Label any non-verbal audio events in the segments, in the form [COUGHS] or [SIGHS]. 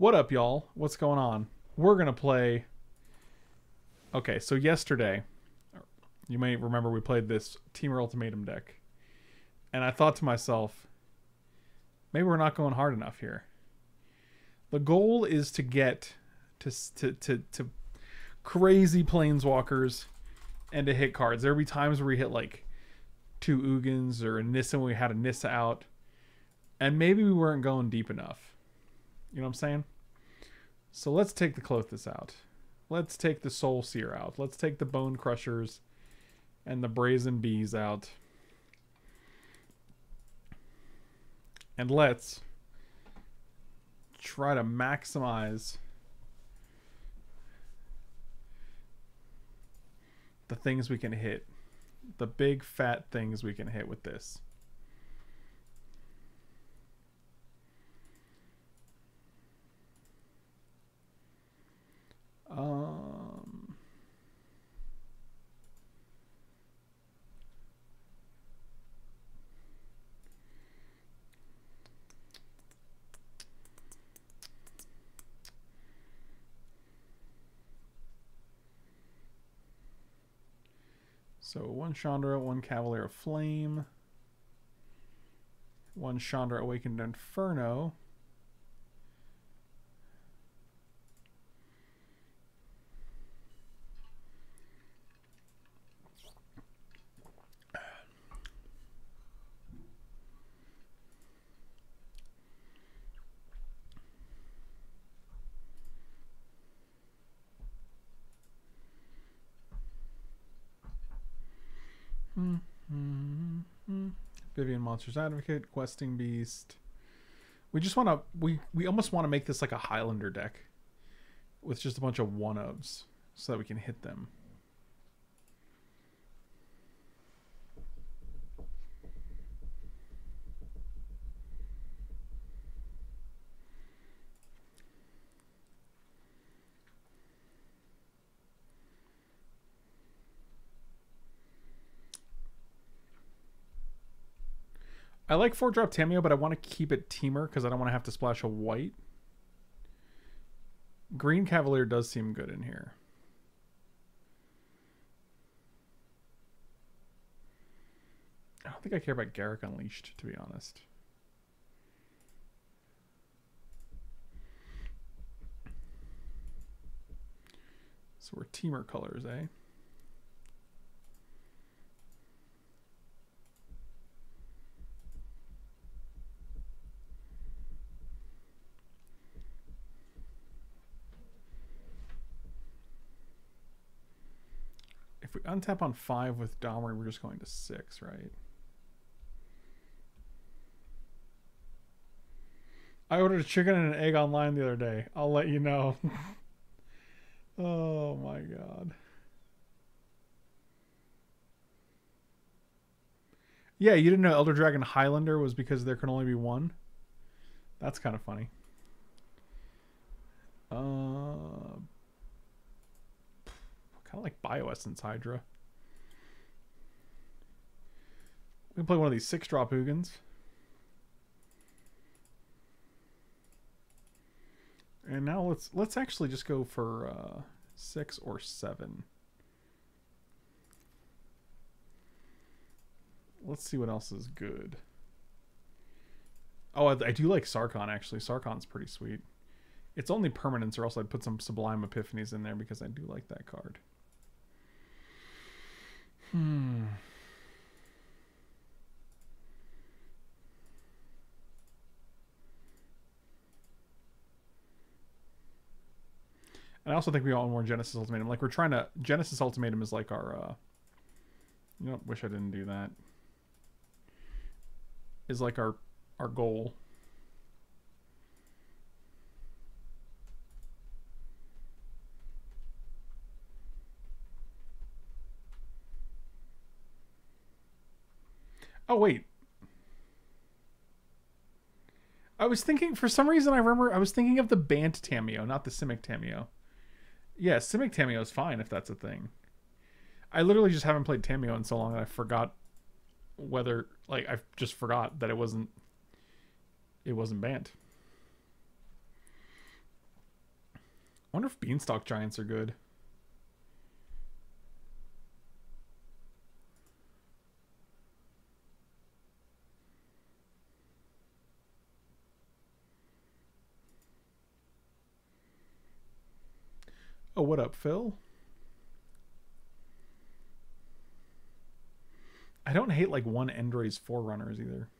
What up, y'all? What's going on? We're gonna play. Okay, so yesterday, you may remember we played this Temur Ultimatum deck, and I thought to myself, maybe we're not going hard enough here. The goal is to get to to to, to crazy planeswalkers and to hit cards. There'll be times where we hit like two Ugins or a Nissa when we had a Nissa out, and maybe we weren't going deep enough. You know what I'm saying? So let's take the Klothys out. Let's take the Soul Seer out. Let's take the Bone Crushers and the Brazen Bees out. And let's try to maximize the things we can hit. The big fat things we can hit with this. Um, so one Chandra, one Cavalier of Flame, one Chandra Awakened Inferno. Vivien Monsters Advocate, Questing Beast. We just want to we we almost want to make this like a Highlander deck with just a bunch of one ofs so that we can hit them. I like four drop Tamiyo, but I want to keep it Temur because I don't want to have to splash a white. Green Cavalier does seem good in here. I don't think I care about Garruk Unleashed, to be honest. So we're Temur colors, eh? Untap on five with Domri, we're just going to six, right? I ordered a chicken and an egg online the other day. I'll let you know. [LAUGHS] oh my god. Yeah, you didn't know Elder Dragon Highlander was because there can only be one? That's kind of funny. Uh Kind of like Bioessence Hydra. We can play one of these six drop Ugins. And now let's let's actually just go for uh, six or seven. Let's see what else is good. Oh, I, I do like Sarkhan actually. Sarkhan's pretty sweet. It's only permanents, or else I'd put some Sublime Epiphanies in there because I do like that card. Hmm. And I also think we all want Genesis Ultimatum. Like we're trying to Genesis Ultimatum is like our uh you know, wish I didn't do that. Is like our our goal. Oh wait. I was thinking for some reason I remember I was thinking of the Bant Tamiyo, not the Simic Tamiyo. Yeah, Simic Tamiyo is fine if that's a thing. I literally just haven't played Tamiyo in so long that I forgot whether like I just forgot that it wasn't it wasn't Bant. wonder if beanstalk giants are good. What up, Phil? I don't hate like one Endray's Forerunners either.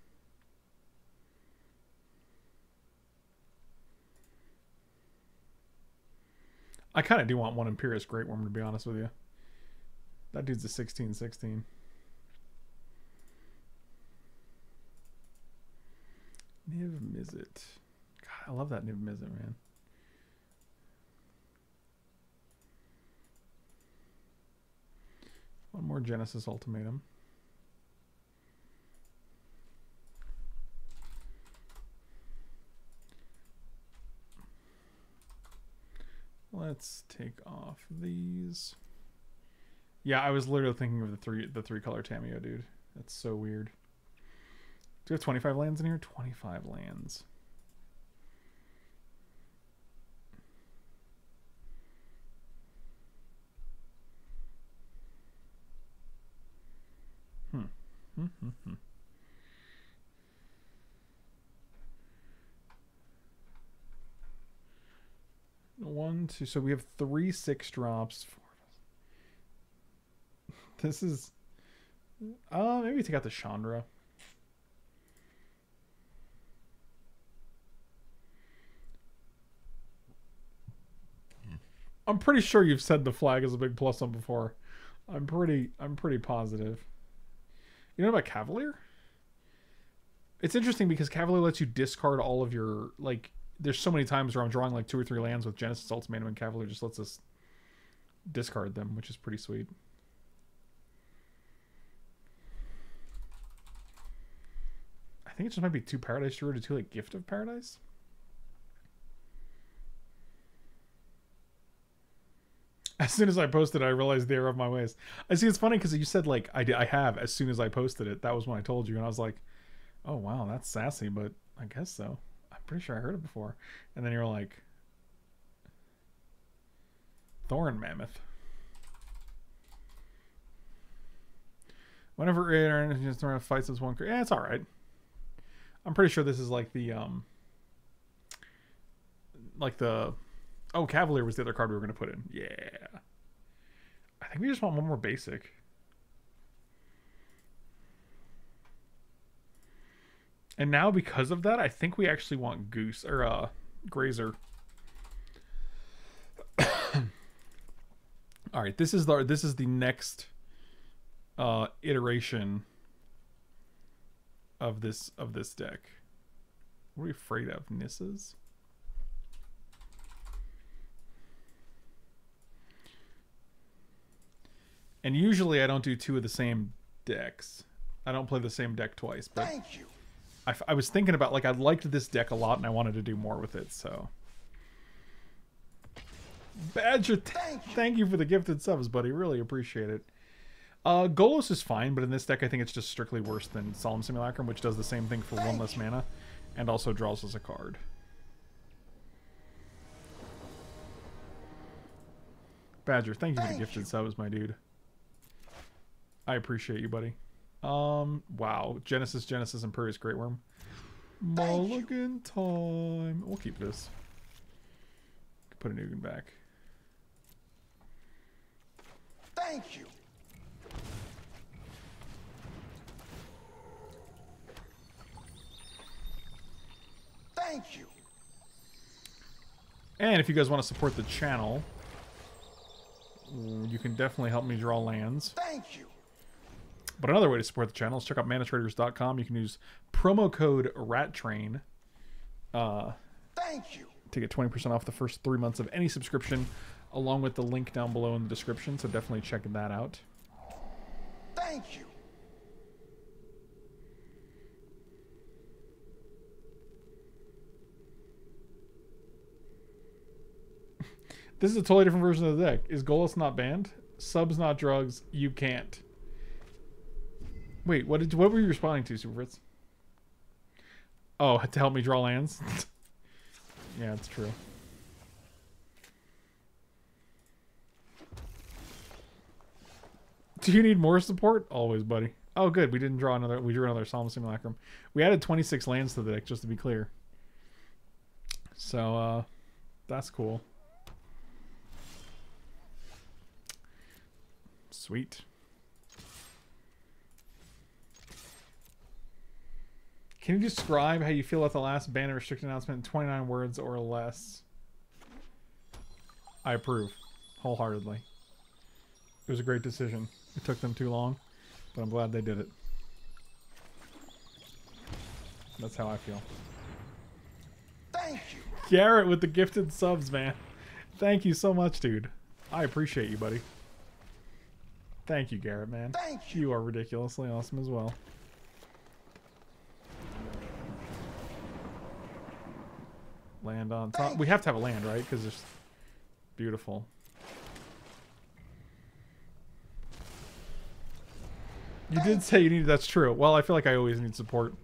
I kind of do want one Impervious Greatwurm to be honest with you. That dude's a 1616. Niv Mizzet. God, I love that Niv Mizzet, man. One more Genesis Ultimatum. Let's take off these. Yeah, I was literally thinking of the three the three color Tamiyo, dude. That's so weird. Do we have 25 lands in here? 25 lands. Hmm. Hmm, hmm, hmm. One, two. So we have three six drops. [LAUGHS] This is. Uh, maybe take out the Chandra. I'm pretty sure you've said the flag is a big plus on before. I'm pretty I'm pretty positive. You know about Cavalier? It's interesting because Cavalier lets you discard all of your like there's so many times where I'm drawing like two or three lands with Genesis Ultimatum and Cavalier just lets us discard them, which is pretty sweet. I think it just might be two Paradise Druid or two like Gift of Paradise. [LAUGHS] As soon as I posted it, I realized the error of my ways. I see it's funny because you said like I, I have as soon as I posted it. That was when I told you, and I was like, oh wow, that's sassy, but I guess so. I'm pretty sure I heard it before. And then you're like, Thorn Mammoth. Whenever it just fights as one, yeah, it's all right. I'm pretty sure this is like the um, like the Oh, Cavalier was the other card we were going to put in. Yeah. I think we just want one more basic. And now because of that, I think we actually want Goose or uh Grazer. [COUGHS] All right, this is the this is the next uh iteration of this of this deck. What are we afraid of? Nissas? And usually I don't do two of the same decks. I don't play the same deck twice. But Thank you. I, I was thinking about like I liked this deck a lot and I wanted to do more with it. So Badger, Thank you. thank you for the gifted subs, buddy. Really appreciate it. Uh, Golos is fine, but in this deck I think it's just strictly worse than Solemn Simulacrum, which does the same thing for one less mana, and also draws us a card. Badger, thank you for the gifted you. subs, my dude. I appreciate you, buddy. Um, wow, Genesis, Genesis, Impervious Greatwurm. Mulligan time. We'll keep this. Put a Nugan back. Thank you. Thank you. And if you guys want to support the channel, you can definitely help me draw lands. Thank you. But another way to support the channel is check out manatraders.com. You can use promo code RATTRAIN uh, Thank you. to get 20% off the first three months of any subscription, along with the link down below in the description. So definitely check that out. Thank you. [LAUGHS] This is a totally different version of the deck. Is Golos not banned? Subs not drugs. You can't. Wait, what did what were you responding to, Super Fritz? Oh, [LAUGHS] to help me draw lands. [LAUGHS] yeah, it's true. Do you need more support? Always, buddy. Oh, good. We didn't draw another. We drew another Solemn Simulacrum. We added 26 lands to the deck, just to be clear. So, uh, that's cool. Sweet. Can you describe how you feel about the last ban restricted announcement in 29 words or less? I approve wholeheartedly. It was a great decision. It took them too long, but I'm glad they did it. That's how I feel. Thank you. Garrett with the gifted subs, man. Thank you so much, dude. I appreciate you, buddy. Thank you, Garrett, man. Thank you. You are ridiculously awesome as well. Land on top. We have to have a land, right? Because it's beautiful. You did say you needed. That's true. Well, I feel like I always need support,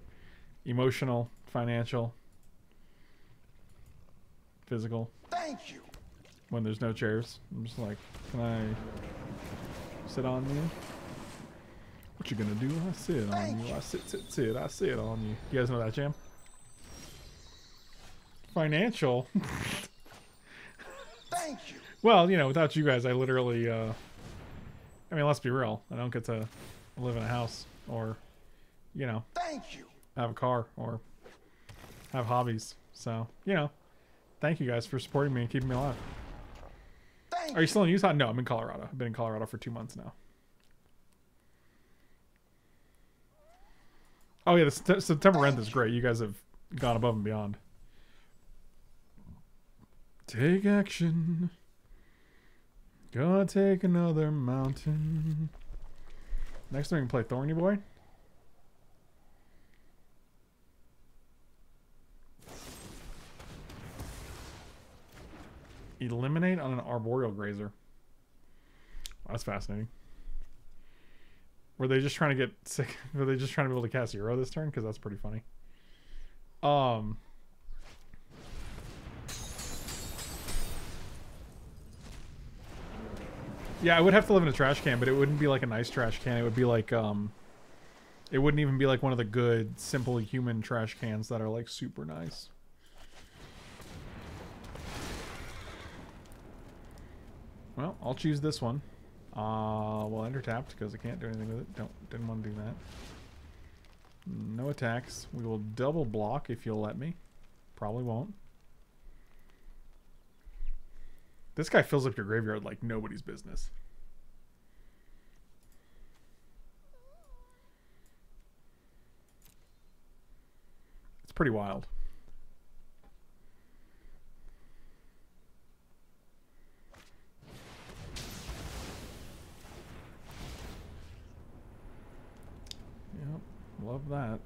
emotional, financial, physical. Thank you. When there's no chairs, I'm just like, can I sit on you? What you gonna do? I sit on you. I sit, sit, sit. I sit on you. You guys know that jam? Financial. [LAUGHS] Thank you. well, you know, without you guys, I literally. uh I mean, let's be real. I don't get to live in a house or, you know, Thank you. have a car or have hobbies. So, you know, thank you guys for supporting me and keeping me alive. Thank Are you still in Utah? No, I'm in Colorado. I've been in Colorado for two months now. Oh yeah, the Sept- September rent is great. You guys have gone above and beyond. Take action. Gonna take another mountain. Next time we can play Thorny Boy. Eliminate on an arboreal grazer. That's fascinating. Were they just trying to get sick? [LAUGHS] Were they just trying to be able to cast Hero this turn? Because that's pretty funny. Um. Yeah, I would have to live in a trash can, but it wouldn't be like a nice trash can. It would be like um. It wouldn't even be like one of the good, simple human trash cans that are like super nice. Well, I'll choose this one. Uh, well, enter tapped because I can't do anything with it. Don't, didn't want to do that. No attacks. We will double block if you'll let me. Probably won't. This guy fills up your graveyard like nobody's business. It's pretty wild. Yep, love that.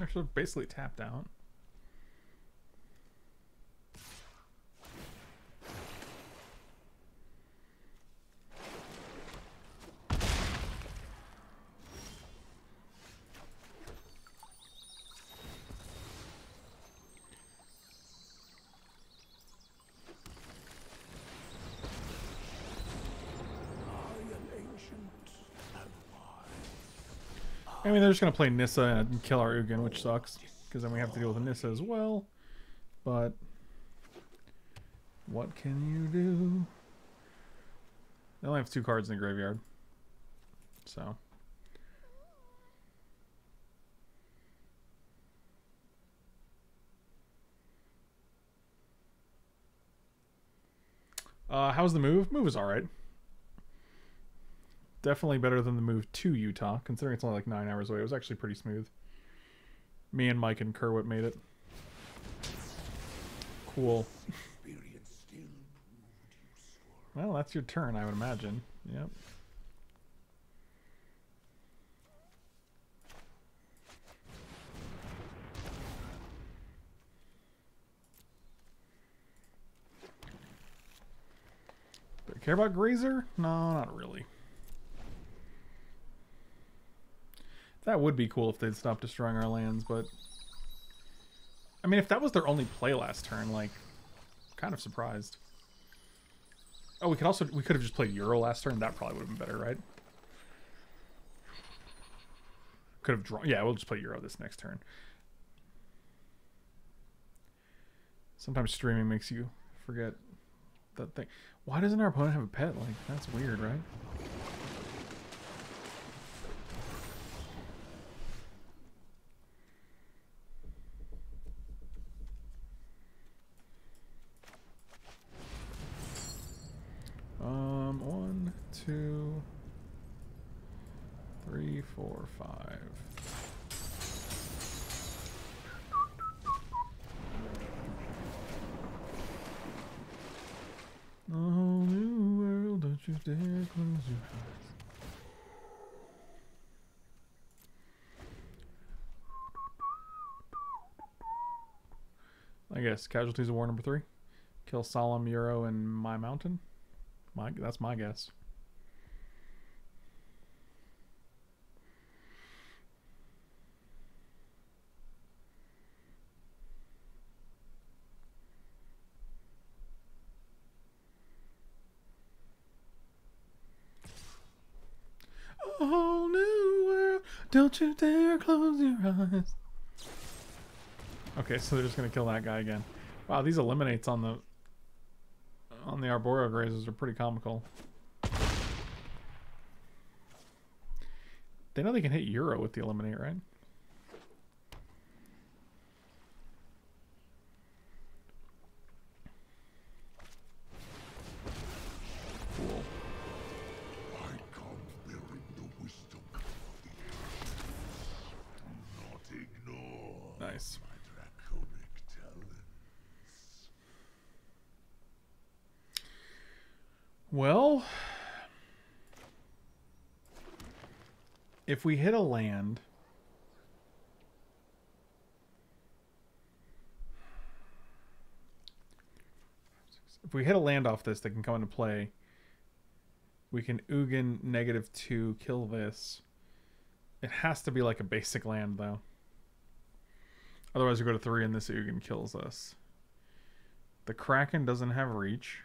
They're sort of basically tapped out. I mean, they're just gonna play Nissa and kill our Ugin, which sucks, because then we have to deal with Nissa as well. But what can you do? They only have two cards in the graveyard, so. Uh, how's the move? Move is alright. Definitely better than the move to Utah, considering it's only like nine hours away. It was actually pretty smooth. Me and Mike and Kerwit made it. Cool. Well, that's your turn, I would imagine. Yep. Care about Grazer? No, not really. That would be cool if they'd stop destroying our lands, but... I mean, if that was their only play last turn, like, kind of surprised. Oh, we could also we could have just played Uro last turn. That probably would have been better, right? Could have drawn. Yeah, we'll just play Uro this next turn. Sometimes streaming makes you forget that thing. Why doesn't our opponent have a pet? Like that's weird, right? Um, one, two, three, four, five. A whole new world, don't you dare close your eyes. I guess casualties of war number three. Kill Solemn, Uro, and My Mountain. My that's my guess. Whole new world. Don't you dare close your eyes. Okay, so they're just gonna kill that guy again. Wow, these eliminates on the on the arboreal grazers are pretty comical. They know they can hit Uro with the eliminate, right? Cool. I come bearing the wisdom of the earth. Do not ignore Nice. my draconic talents. Well, if we hit a land, if we hit a land off this that can come into play, we can Ugin negative two kill this. It has to be like a basic land though. Otherwise, we go to three and this Ugin kills us. The Kraken doesn't have reach.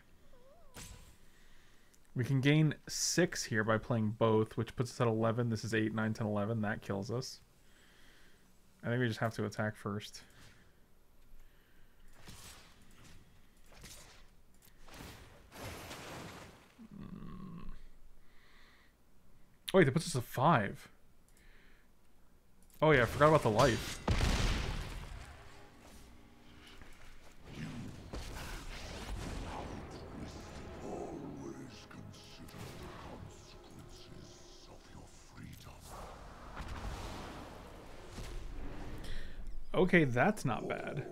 We can gain 6 here by playing both, which puts us at 11. This is 8, 9, 10, 11. That kills us. I think we just have to attack first. Mm. Oh, wait, that puts us at 5. Oh, yeah, I forgot about the life. Okay, that's not bad.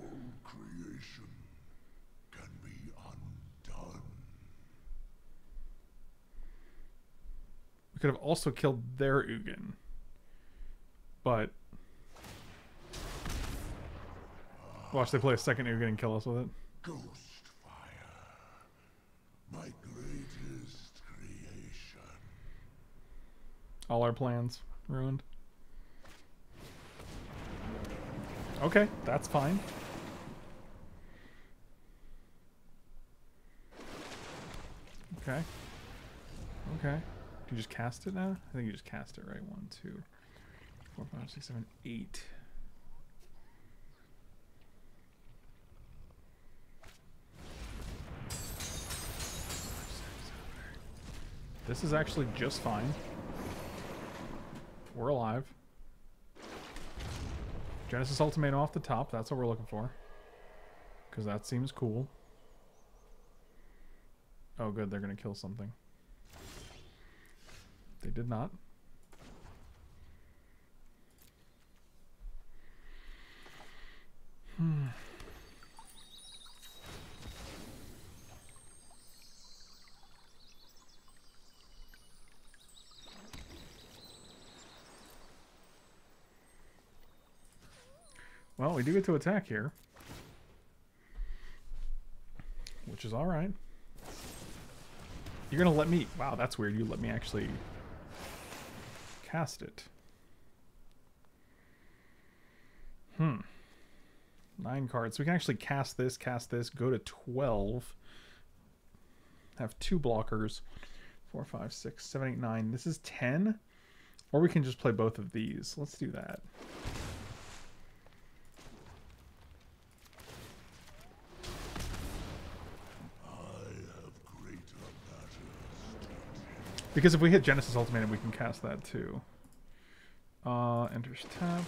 We could have also killed their Ugin. But. Watch they play a second Ugin and kill us with it. Ghost fire, my greatest creation. All our plans ruined. Okay, that's fine. Okay. Okay. You just cast it now? I think you just cast it, right? One, two, four, five, six, seven, eight. This is actually just fine. We're alive. Genesis Ultimatum off the top. That's what we're looking for. Because that seems cool. Oh, good. They're going to kill something. They did not. Hmm. Well, do get to attack here. Which is alright. You're gonna let me... Wow, that's weird. You let me actually cast it. Hmm. Nine cards. So we can actually cast this, cast this, go to 12. Have two blockers. Four, five, six, seven, eight, nine. This is 10. Or we can just play both of these. Let's do that. Because if we hit Genesis Ultimatum, we can cast that too. Uh, enters tapped.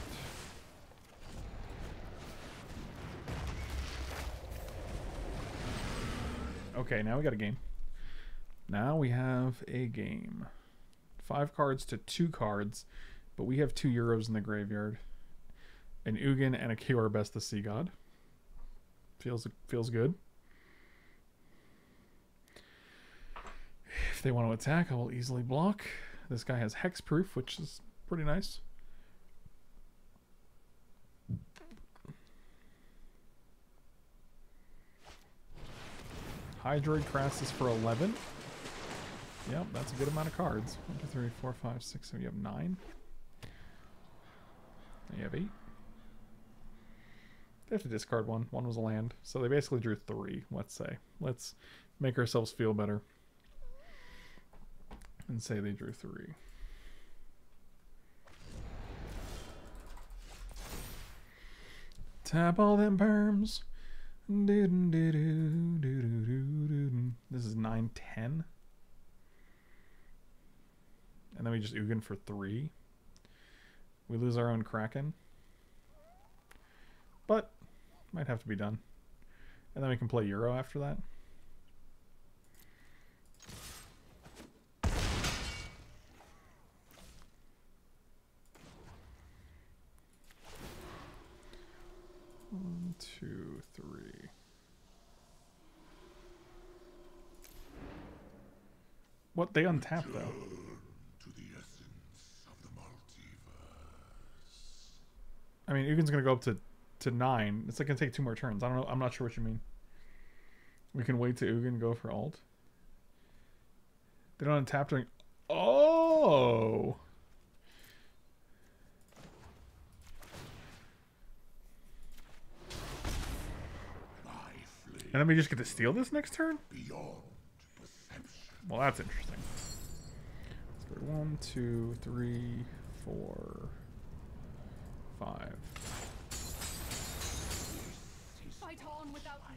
Okay, now we got a game. Now we have a game. Five cards to two cards, but we have two Uros in the graveyard. An Ugin and a Kiora Best the Sea God. Feels feels good. If they want to attack, I will easily block. This guy has hexproof, which is pretty nice. Hydroid Krasis for 11. Yep, that's a good amount of cards. 1, 2, 3, 4, 5, 6, 7. You have 9. You have 8. They have to discard one. One was a land. So they basically drew 3, let's say. Let's make ourselves feel better. And say they drew 3. Tap all them perms. This is 9 10. And then we just Ugin for 3. We lose our own Kraken. But, might have to be done. And then we can play Uro after that. One, two, three. What? They untap though. I mean, Ugin's gonna go up to to nine. It's like gonna take two more turns. I don't know. I'm not sure what you mean. We can wait to Ugin go for alt. They don't untap during. Oh. My And then we just get to steal this next turn? beyond perception. Well, that's interesting. Let's go one, two, three, four, five. Fight on without me.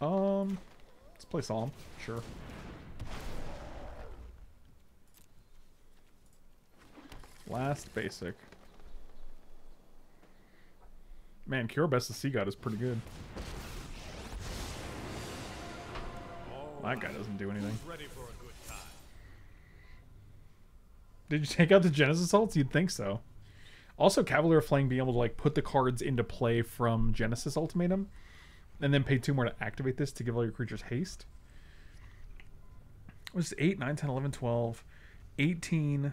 Um, let's play Solemn. Sure. Last basic. Man, Cure Best of Sea God is pretty good. That guy doesn't do anything. Ready for a good time. Did you take out the Genesis ults? You'd think so. Also, Cavalier of Flame being able to like put the cards into play from Genesis Ultimatum, and then pay two more to activate this to give all your creatures haste. It was 8, 9, 10, 11, 12, 18,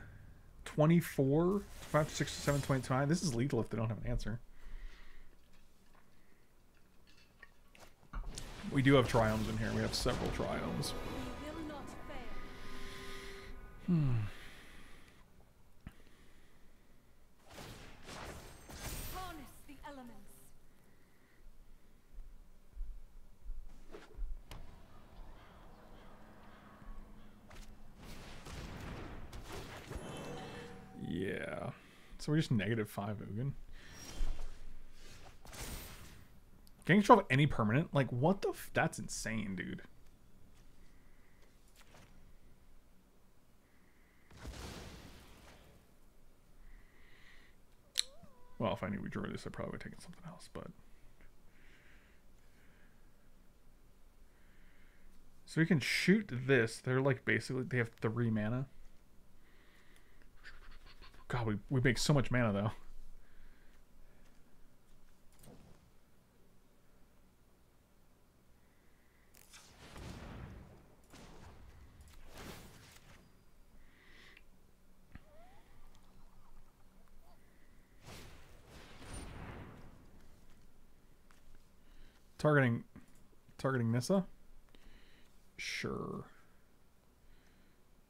24, 5, 6, 7, 29. This is lethal if they don't have an answer. We do have triomes in here. We have several triomes. Hmm. Elements. Yeah. So we're just negative five Ugin. You control any permanent? Like, what the f- That's insane, dude. Well, if I knew we drew this, I probably have taken something else, but... So we can shoot this. They're like basically, they have three mana. God, we, we make so much mana though. Targeting targeting Nissa? Sure.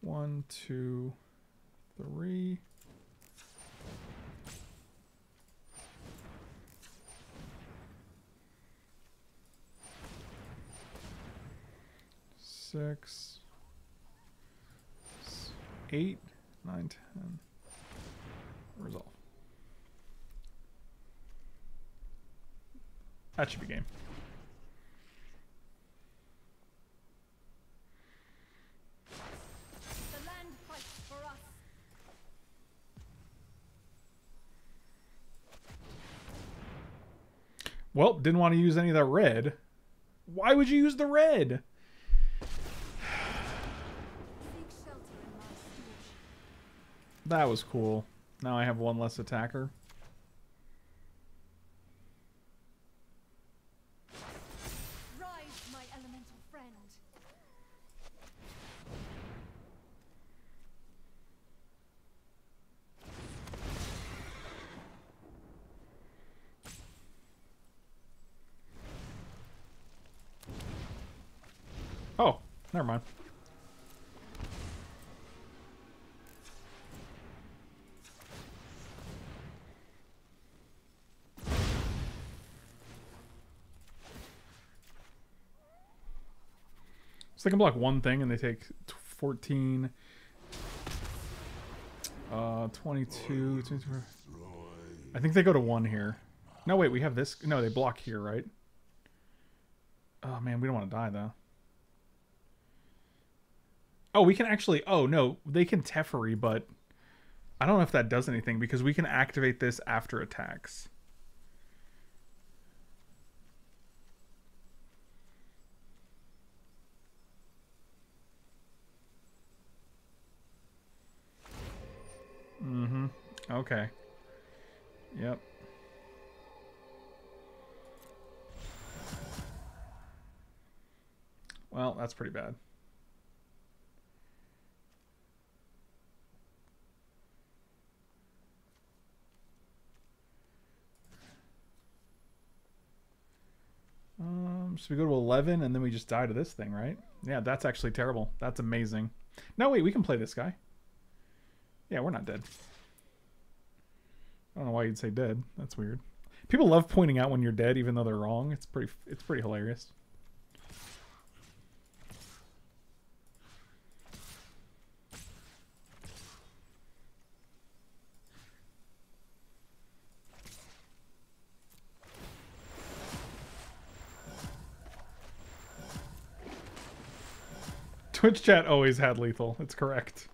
One, two, three. Six, eight, nine, ten. Resolve. That should be game. The land fights for us. Well, didn't want to use any of that red. Why would you use the red? [SIGHS] That was cool. Now I have one less attacker. Rise, my elemental friend. Oh, never mind. They can block one thing and they take t- 14, uh, 22, 24. I think they go to one here. No, wait, we have this. No, they block here, right? Oh, man, we don't want to die, though. Oh, we can actually. Oh no, they can Teferi, but I don't know if that does anything because we can activate this after attacks. Mm-hmm. Okay. Yep. Well, that's pretty bad. Um, so we go to 11 and then we just die to this thing, right? Yeah, that's actually terrible. That's amazing. No, wait, we can play this guy. Yeah, we're not dead. I don't know why you'd say dead. That's weird. People love pointing out when you're dead even though they're wrong. It's pretty it's pretty hilarious. Twitch chat always had lethal. It's correct.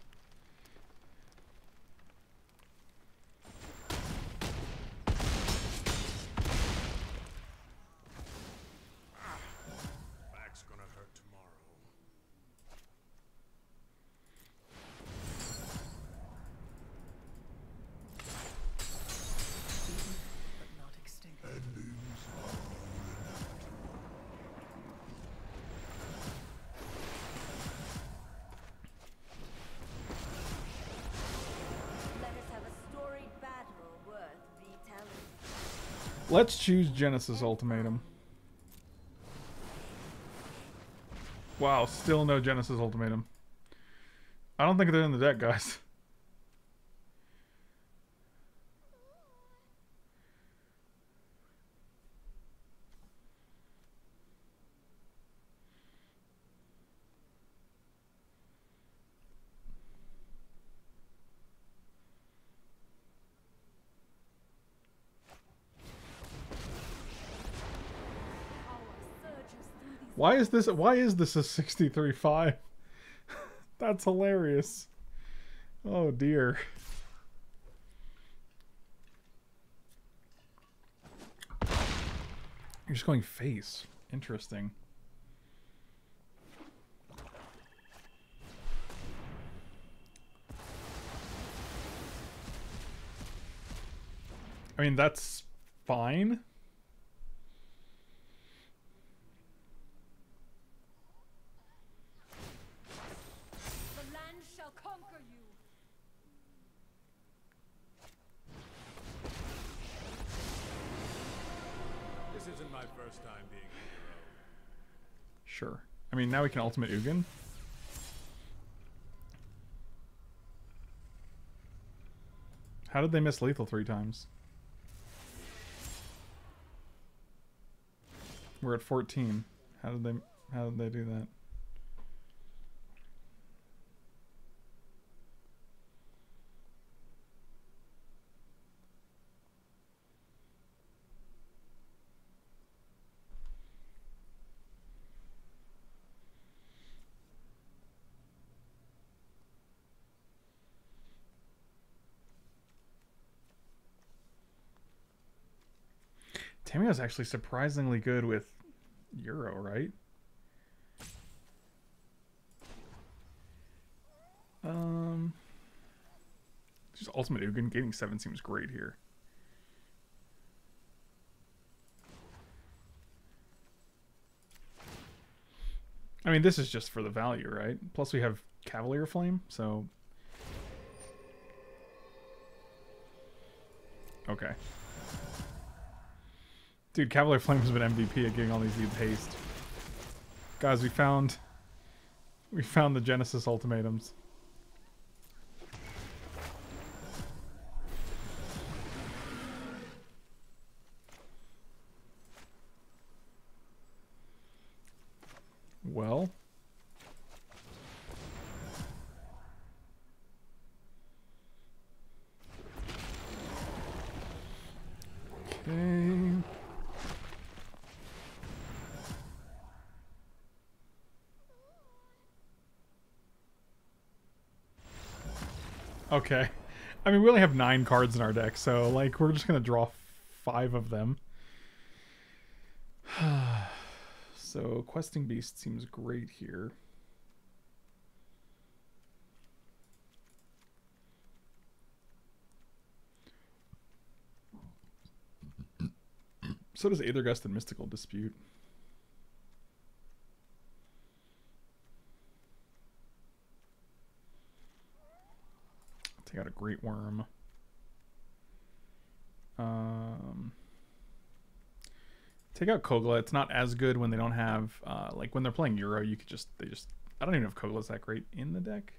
Let's choose Genesis Ultimatum. Wow, still no Genesis Ultimatum. I don't think they're in the deck, guys. Power surges through these Why is this why is this a 63.5? [LAUGHS] That's hilarious. Oh dear. You're just going face. Interesting. I mean, that's fine. I mean, now we can ultimate Ugin. How did they miss lethal three times? We're at 14. How did they how did they do that? Tamiyo's actually surprisingly good with Uro, right? Um, just Ultimate Ugin getting seven seems great here. I mean, this is just for the value, right? Plus, we have Cavalier Flame, so. Okay. Dude, Cavalier Flame has been MVP at getting all these leads haste. Guys, we found we found the Genesis ultimatums. Well, okay. Okay. I mean, we only have nine cards in our deck, so, like, we're just going to draw five of them. [SIGHS] so, Questing Beast seems great here. So does Aether Gust and Mystical Dispute. Take out a Greatwurm. Um, take out Kogla. It's not as good when they don't have uh, like when they're playing Uro. You could just they just I don't even know if Kogla's that great in the deck.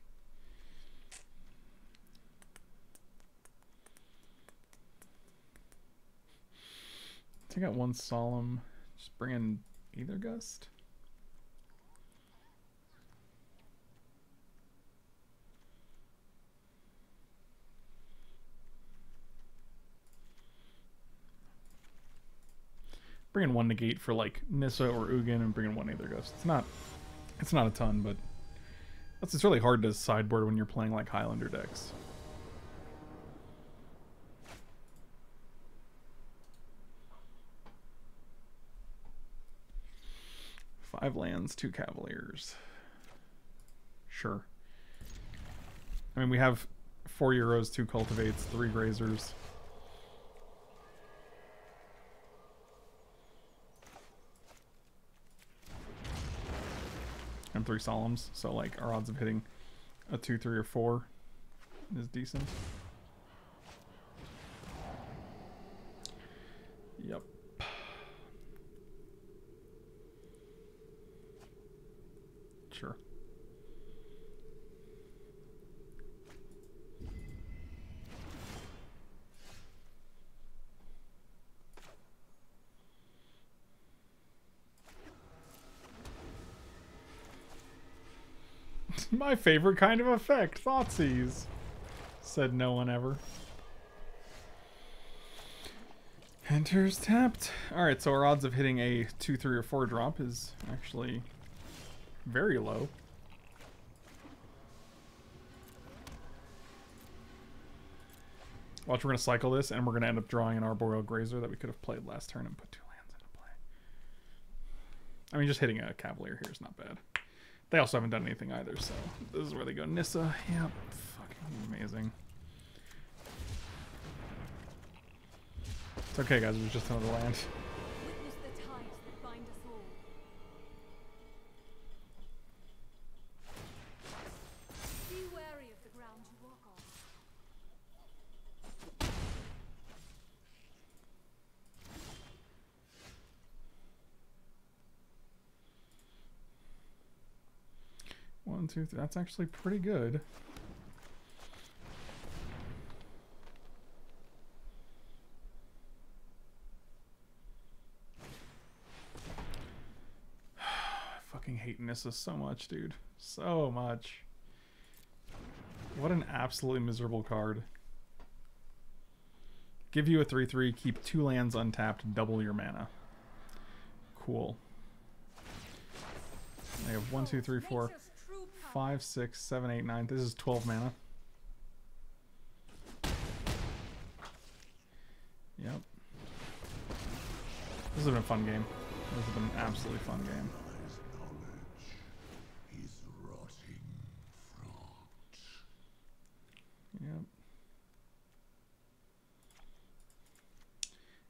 Take out one Solemn. Just bring in Aether Gust. Bring in one negate for like Nissa or Ugin and bring in one Aether Gust. It's not it's not a ton, but that's it's really hard to sideboard when you're playing like Highlander decks. Five lands, two cavaliers. Sure. I mean, we have four Uros, two cultivates, three grazers. And three solemns, so like our odds of hitting a two, three, or four is decent. Yep. Sure. My favorite kind of effect, Thoughtseize, said no one ever. Enters tapped. Alright, so our odds of hitting a 2, 3, or 4 drop is actually very low. Watch, we're going to cycle this, and we're going to end up drawing an Arboreal Grazer that we could have played last turn and put two lands into play. I mean, just hitting a Cavalier here is not bad. They also haven't done anything either, so this is where they go. Nissa, yep, fucking amazing. It's okay, guys, was just another land. Witness the ties that bind us all. Be wary of the ground you walk on. One, two, three. That's actually pretty good. [SIGHS] Fucking hate Nissa so much, dude. So much. What an absolutely miserable card. Give you a 3 3, keep two lands untapped, double your mana. Cool. I have one, two, three, four. Five, six, seven, eight, nine. This is 12 mana. Yep. This has been a fun game. This has been an absolutely fun game. Yep.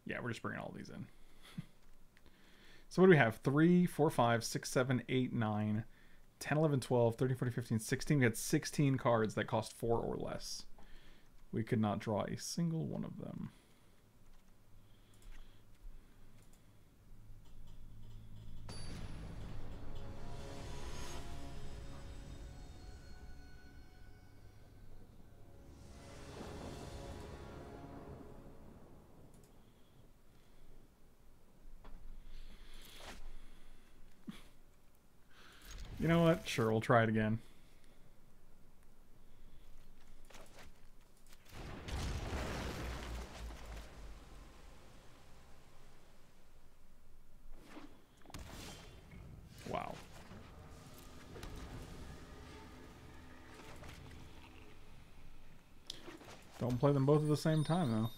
Yeah, we're just bringing all these in. [LAUGHS] so what do we have? 3, 4, 5, 6, 7, 8, 9, 10, 11, 12, 13, 14, 15, 16. We had 16 cards that cost 4 or less. We could not draw a single one of them. You know what? Sure, we'll try it again. Wow. Don't play them both at the same time, though.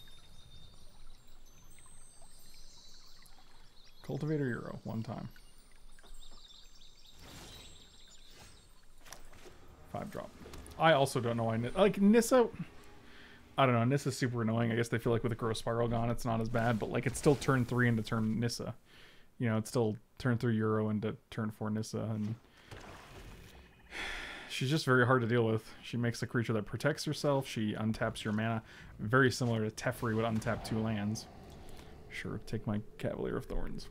Cultivator Uro, one time. Five drop. I also don't know why. Like, Nissa. I don't know. Nissa's super annoying. I guess they feel like with a Growth Spiral gone, it's not as bad, but like, it's still turn three into turn Nissa. You know, it's still turn three Uro into turn four Nissa, and she's just very hard to deal with. She makes a creature that protects herself. She untaps your mana, very similar to Teferi would untap two lands. Sure, take my Cavalier of Thorns.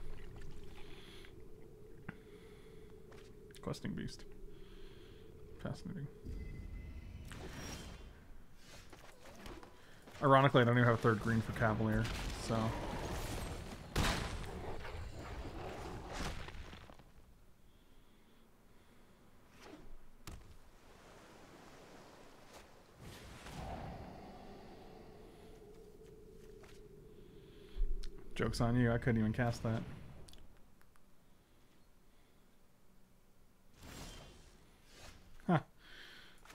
Questing Beast. Fascinating. Ironically, I don't even have a third green for Cavalier, so. Joke's on you, I couldn't even cast that. Huh.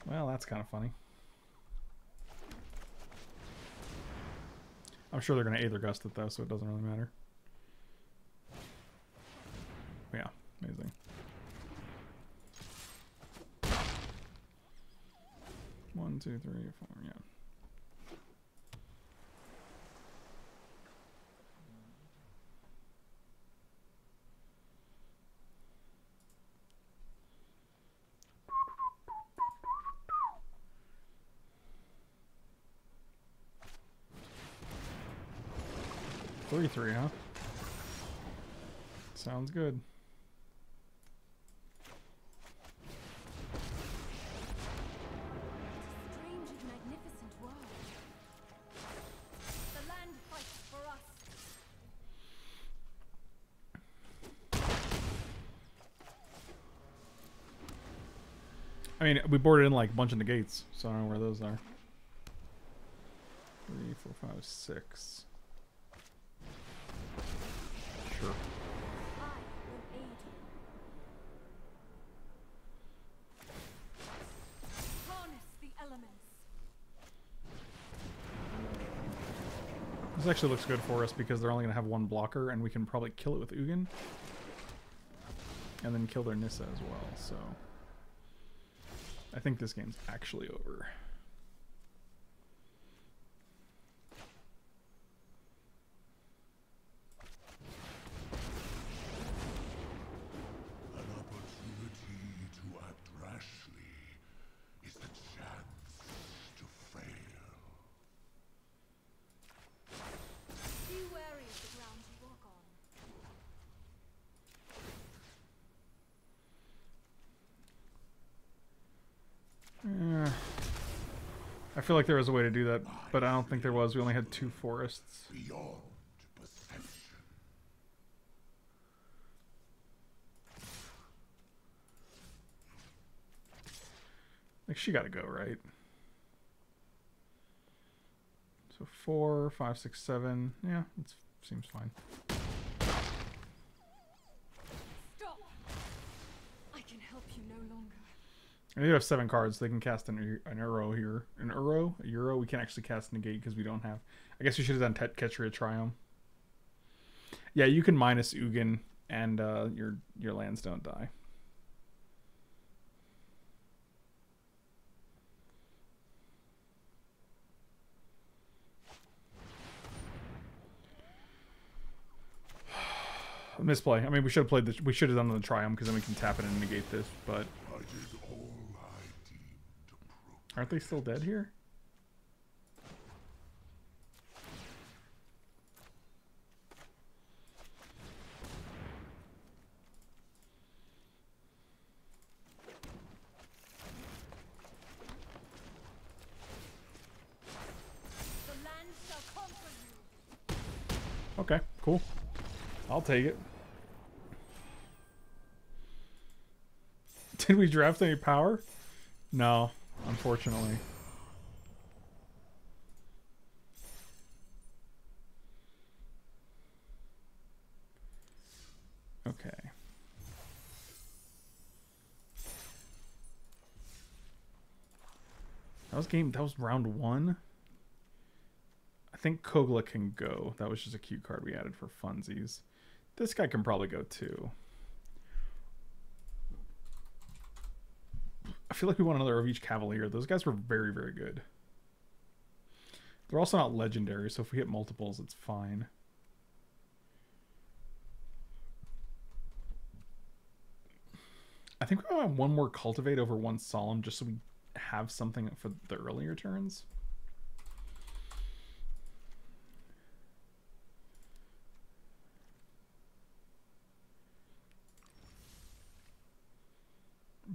Well, that's kind of funny. I'm sure they're going to Aether Gust it, though, so it doesn't really matter. Yeah, amazing. One, two, three, four, yeah. Three, huh? Sounds good. Strange and magnificent world. The land fights for us. I mean, we boarded in like a bunch of negates, so I don't know where those are. Three, four, five, six. Sure. This actually looks good for us because they're only going to have one blocker, and we can probably kill it with Ugin. And then kill their Nissa as well, so... I think this game's actually over. An opportunity to act rashly is a chance to fail. Be wary of the ground you walk on. Eh. I feel like there was a way to do that, but I don't think there was. We only had two forests. Like she got to go, right? So four, five, six, seven. Yeah, it seems fine. And they have seven cards. They can cast an, an Uro here. An Uro? A Uro? We can't actually cast Negate because we don't have... I guess we should have done Tet Ketria Triome. Yeah, you can minus Ugin and uh, your your lands don't die. [SIGHS] Misplay. I mean, we should have played this. We should have done the Triome because then we can tap it and negate this. But I did all I deemed appropriate. Aren't they still dead here? The land shall conquer you. Okay, cool. I'll take it. [LAUGHS] Did we draft any power? No, unfortunately. Okay. That was game. That was round one. I think Kogla can go. That was just a cute card we added for funsies. This guy can probably go too. I feel like we want another of each Cavalier. Those guys were very, very good. They're also not legendary, so if we hit multiples, it's fine. I think we want one more Cultivate over one Solemn just so we have something for the earlier turns.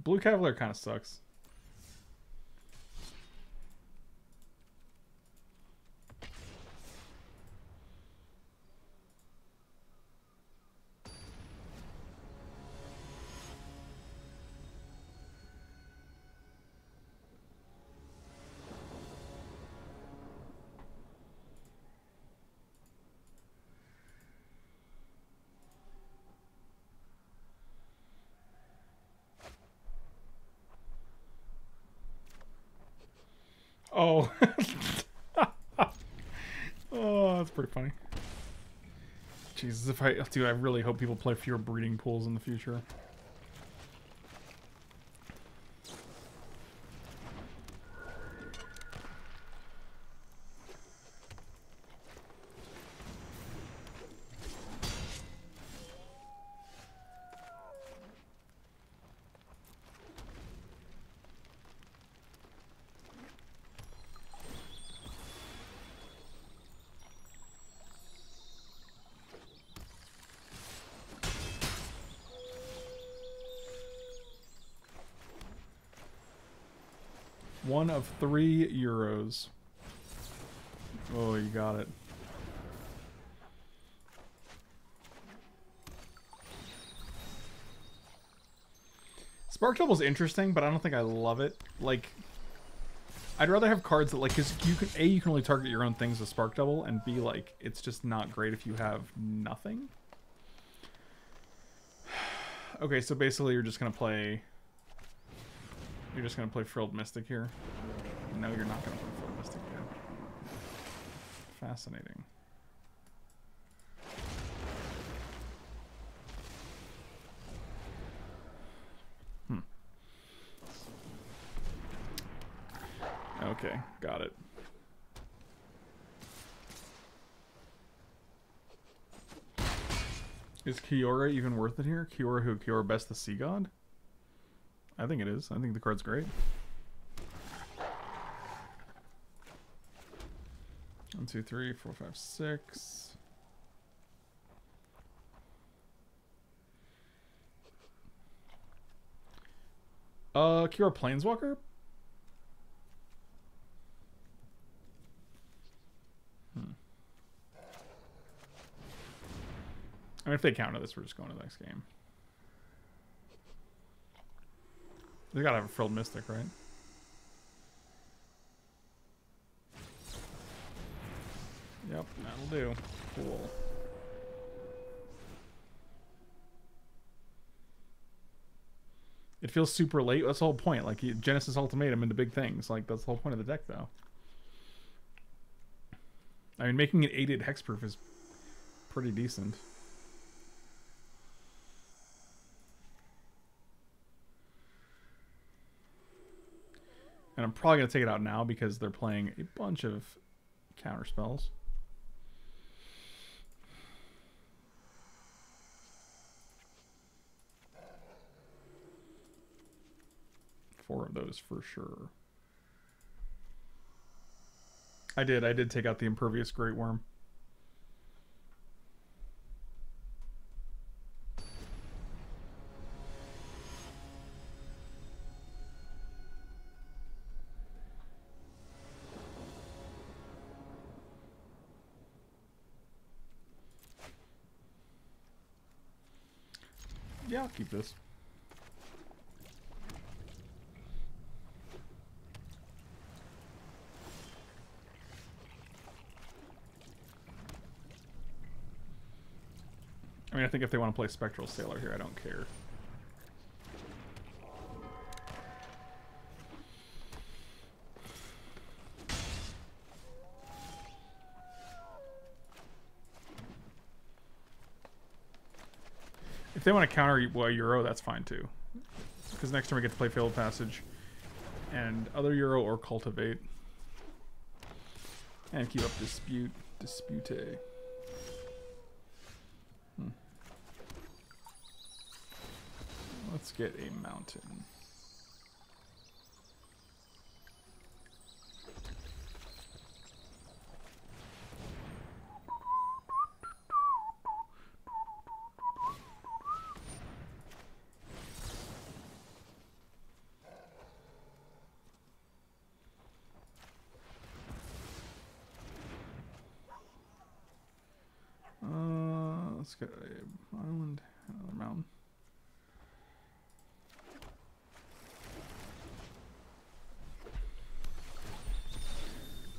Blue Cavalier kind of sucks. Oh. oh, that's pretty funny. Jesus, if I dude, I really hope people play fewer breeding pools in the future. One three Uros. Oh, you got it. Spark Double's interesting, but I don't think I love it. Like, I'd rather have cards that, like, because you can, A, you can only target your own things with Spark Double, and B, like, it's just not great if you have nothing. [SIGHS] Okay, so basically you're just going to play... You're just going to play Frilled Mystic here. No, you're not going to play Frilled Mystic here. Fascinating. Hmm. Okay, got it. Is Kiora even worth it here? Kiora who? Kiora Best the Sea God? I think it is. I think the card's great. One, two, three, four, five, six. Uh, Kiora Planeswalker? Hmm. I mean, if they counter this, we're just going to the next game. They gotta have a Frilled Mystic, right? Yep, that'll do. Cool. It feels super late. That's the whole point. Like Genesis Ultimatum into big things. Like that's the whole point of the deck, though. I mean, making it 8 hexproof is pretty decent. And I'm probably going to take it out now because they're playing a bunch of counter spells. Four of those for sure. I did. I did take out the Impervious Greatwurm. Yeah, I'll keep this. I think if they want to play Spectral Sailor here, I don't care. If they want to counter well, Uro, that's fine too. Because next turn we get to play Fabled Passage and other Uro or Cultivate. And keep up Dispute. Dispute. Hmm. Let's get a mountain. Uh, let's get a island, another mountain.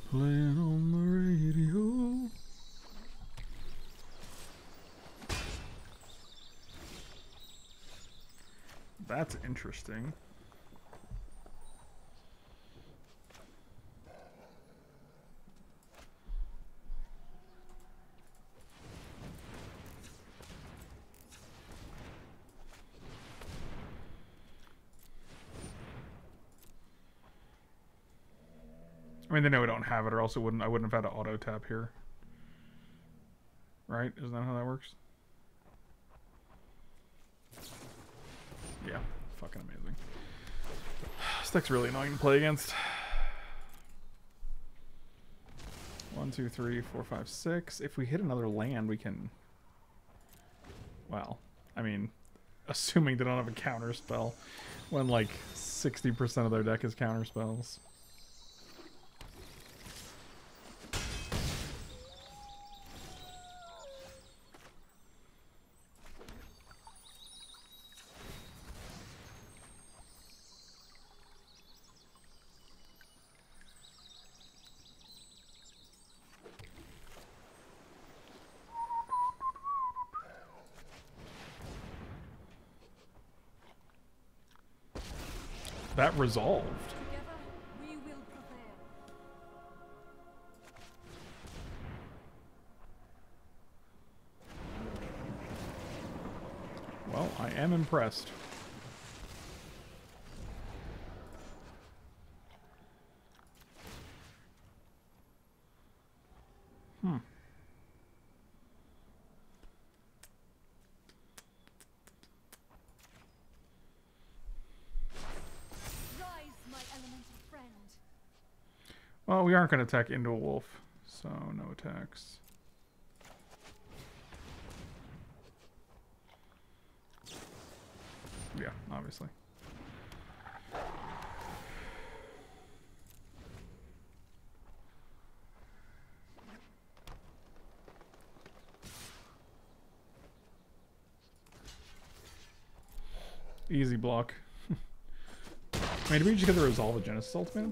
Playing on the radio. That's interesting. I mean, they know we don't have it, or else it wouldn't. I wouldn't have had an auto tap here. Right? Isn't that how that works? Yeah, fucking amazing. This deck's really annoying to play against. One, two, three, four, five, six. If we hit another land, we can. Well, I mean, [LAUGHS] assuming they don't have a counter spell, when like 60% of their deck is counter spells. That resolved. Well, I am impressed. we aren't going to attack into a wolf. So no attacks. Yeah, obviously. Easy block. [LAUGHS] Man, did we just get the Resolve of Genesis ultimate?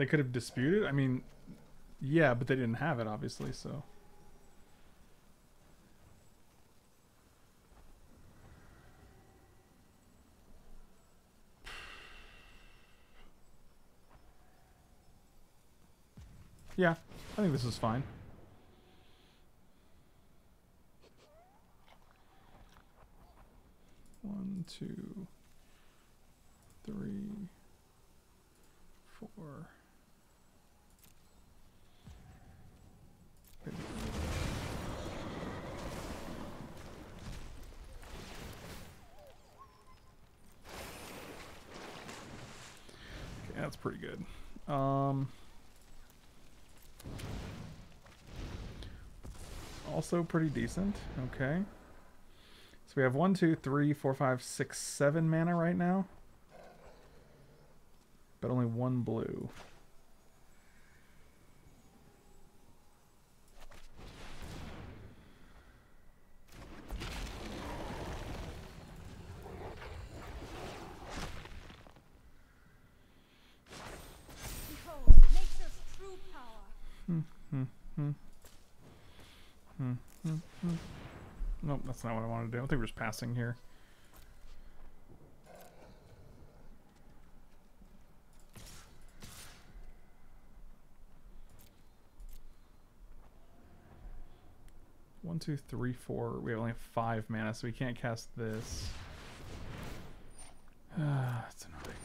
They could have disputed. I mean, yeah, but they didn't have it, obviously. So yeah, I think this is fine. One, two, three, four. That's pretty good. Um, also pretty decent. Okay. So we have one, two, three, four, five, six, seven mana right now. But only one blue. Behold, nature's true power. Nope, that's not what I wanted to do. I think we're just passing here. One, two, three, four. We have only five mana, so we can't cast this. [SIGHS] Ah, annoying.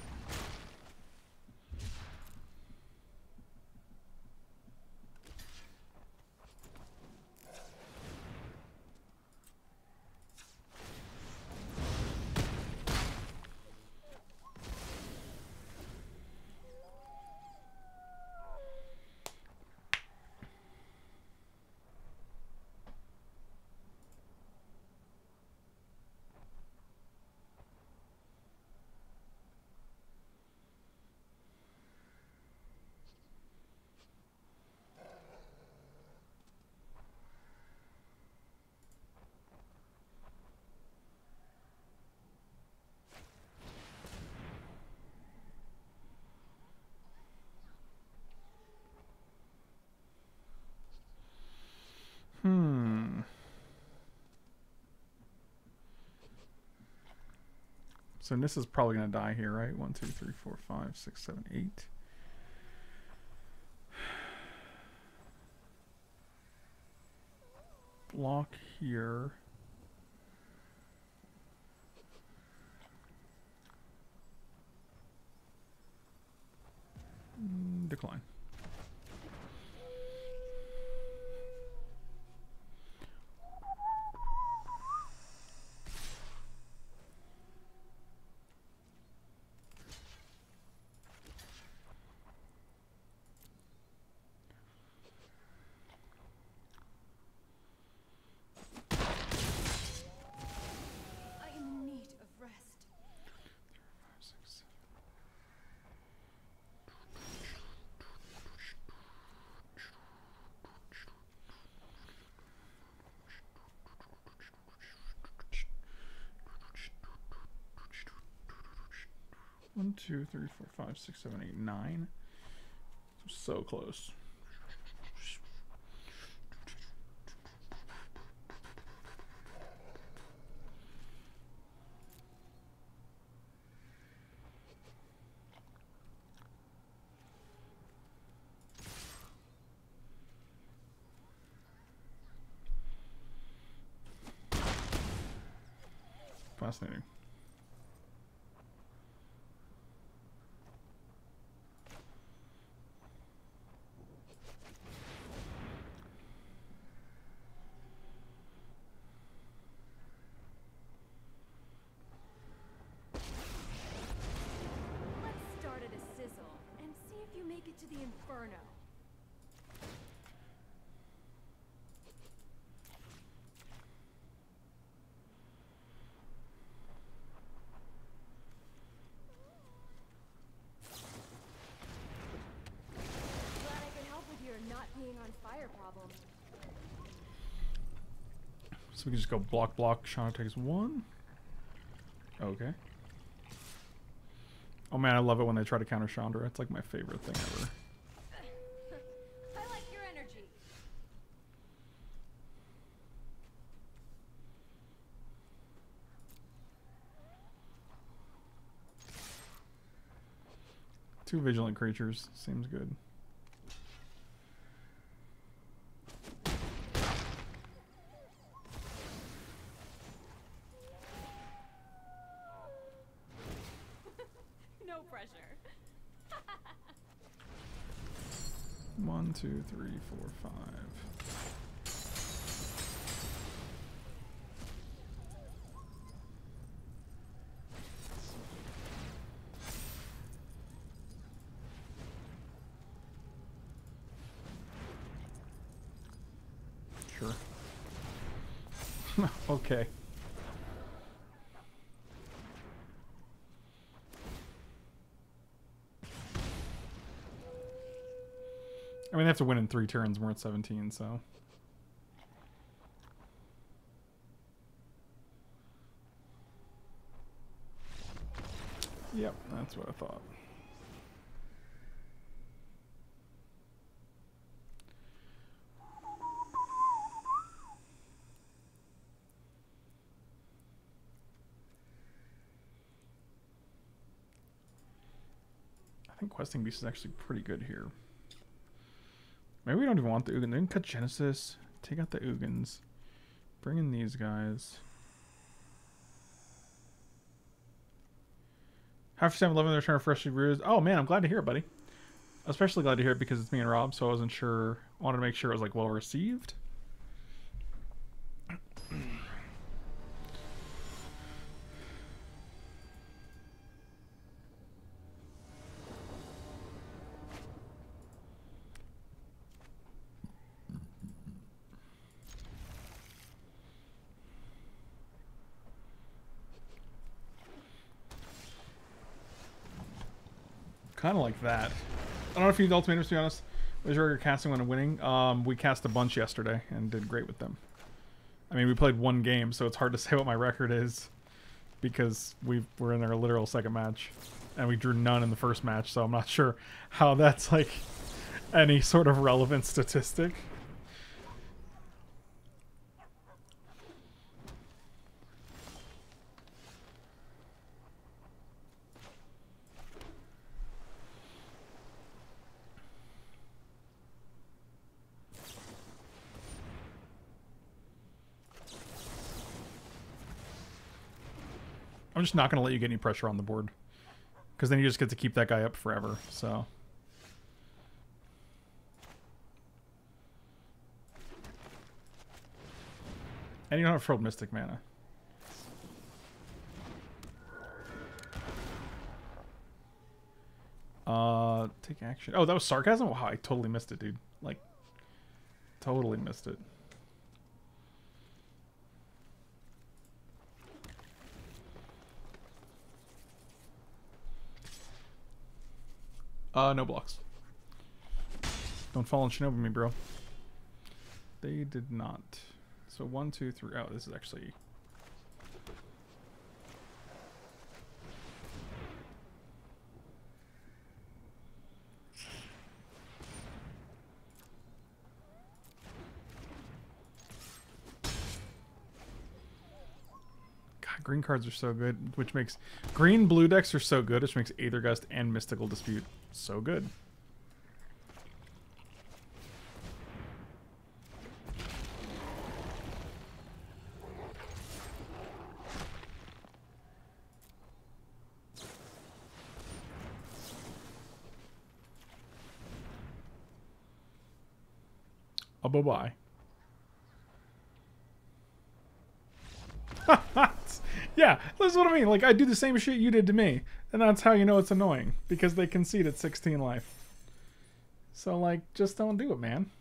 Hmm. So this is probably gonna die here, right? One, two, three, four, five, six, seven, eight. Block here. Mm, Decline. I am in need of rest. One, two, three, four, five, six, seven, eight, nine. So close. Fascinating. fire problem. So we can just go block, block. Shana takes one. Okay. Oh man, I love it when they try to counter Chandra. It's like my favorite thing ever. [LAUGHS] Like Two vigilant creatures seems good. Three, four, five. Sure. [LAUGHS] okay. Have to win in three turns. We're at 17, so. Yep, that's what I thought. I think Questing Beast is actually pretty good here. Maybe we don't even want the Ugin. Then cut Genesis. Take out the Ugins. Bring in these guys. Half 7 11 they're trying to Freshly Brewed. Oh man, I'm glad to hear it, buddy. Especially glad to hear it because it's me and Rob, so I wasn't sure wanted to make sure it was like well received. Kind of like that. I don't know if you used ultimatums to be honest. Was your casting when winning? Um, we cast a bunch yesterday and did great with them. I mean, we played one game, so it's hard to [LAUGHS] say what my record is because we were in our literal second match, and we drew none in the first match. So I'm not sure how that's like any sort of relevant statistic. Not going to let you get any pressure on the board. Because then you just get to keep that guy up forever, so... And you don't have Frilled Mystic mana. Uh, take action. Oh, that was sarcasm? Wow, I totally missed it, dude. Like, totally missed it. Uh, no blocks. Don't fall in Shinobi me, bro. They did not. So one, two, three. Oh, this is actually. Green cards are so good, which makes green blue decks are so good, which makes Aether Gust and Mystical Dispute so good. Oh, bye [LAUGHS] bye. Yeah, that's what I mean. Like, I do the same shit you did to me. And that's how you know it's annoying. Because they concede at 16 life. So, like, just don't do it, man.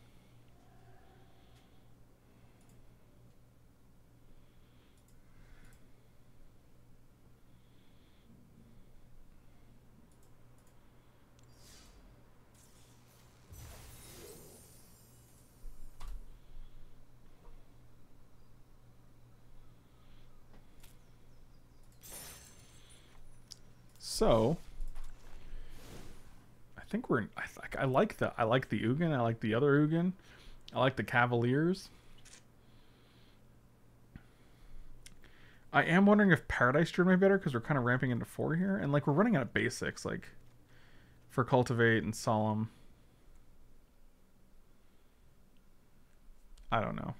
So, I think we're. I, I like the. I like the Ugin. I like the other Ugin. I like the Cavaliers. I am wondering if Paradise Druid might be better because we're kind of ramping into four here, and like we're running out of basics, like for Cultivate and Solemn. I don't know.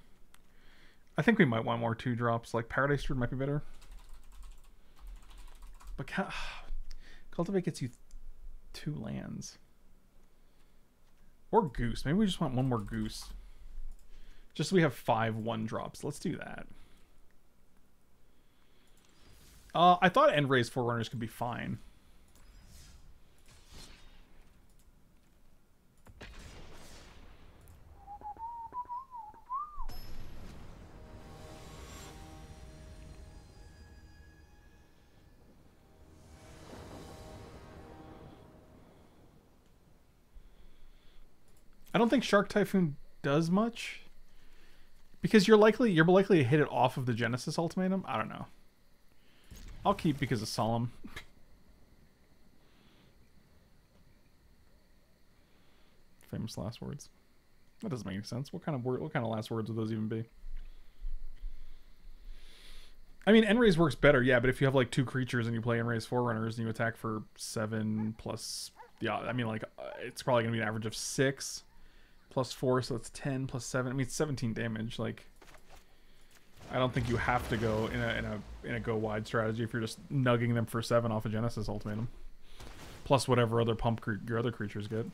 I think we might want more two drops. Like Paradise Druid might be better. But Cultivate gets you two lands. Or Goose. Maybe we just want one more Goose. Just so we have five one drops. Let's do that. Uh, I thought End Raise Forerunners could be fine. I don't think Shark Typhoon does much because you're likely you're likely to hit it off of the Genesis ultimatum. I don't know. I'll keep because of Solemn. [LAUGHS] Famous last words. That doesn't make any sense. What kind of word? What kind of last words would those even be? I mean, Enraise works better, yeah. But if you have like two creatures and you play Enraise Forerunners and you attack for seven plus, yeah, I mean, like uh, it's probably gonna be an average of six plus four, so it's ten plus seven. I mean, it's seventeen damage. Like, I don't think you have to go in a in a in a go wide strategy if you're just nugging them for seven off a Genesis ultimatum, plus whatever other pump your other creatures get.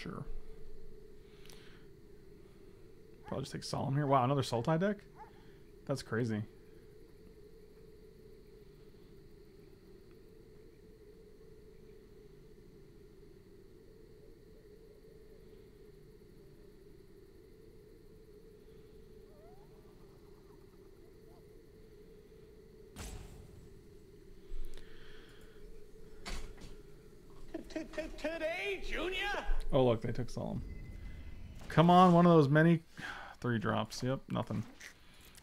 Sure. Probably just take Solemn here. Wow, another Sultai deck? That's crazy. Today, Junior? Oh, look, they took Solemn. Come on, one of those many three drops. Yep, nothing.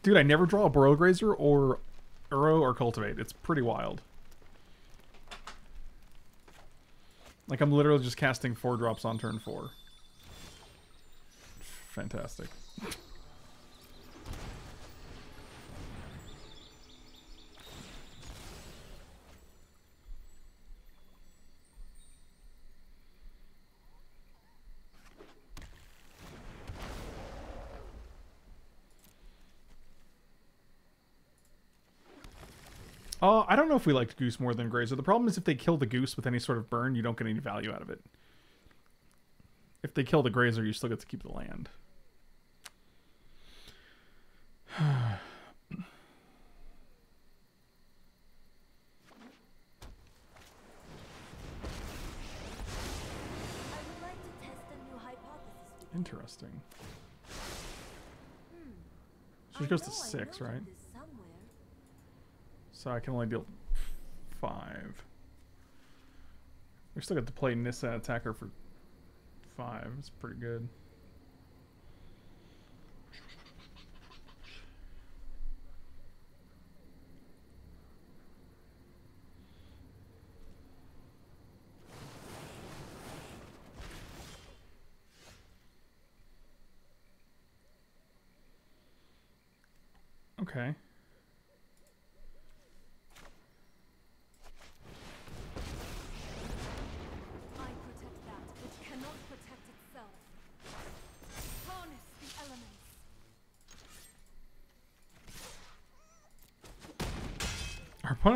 Dude, I never draw a Arboreal Grazer or Uro or Cultivate. It's pretty wild. Like, I'm literally just casting four drops on turn four. Fantastic. [LAUGHS] Uh, I don't know if we liked Goose more than Grazer. The problem is if they kill the Goose with any sort of burn, you don't get any value out of it. If they kill the Grazer, you still get to keep the land. [SIGHS] Interesting. I She goes to six, right? So I can only deal five. We still got to play Nissa attacker for five. It's pretty good. Okay.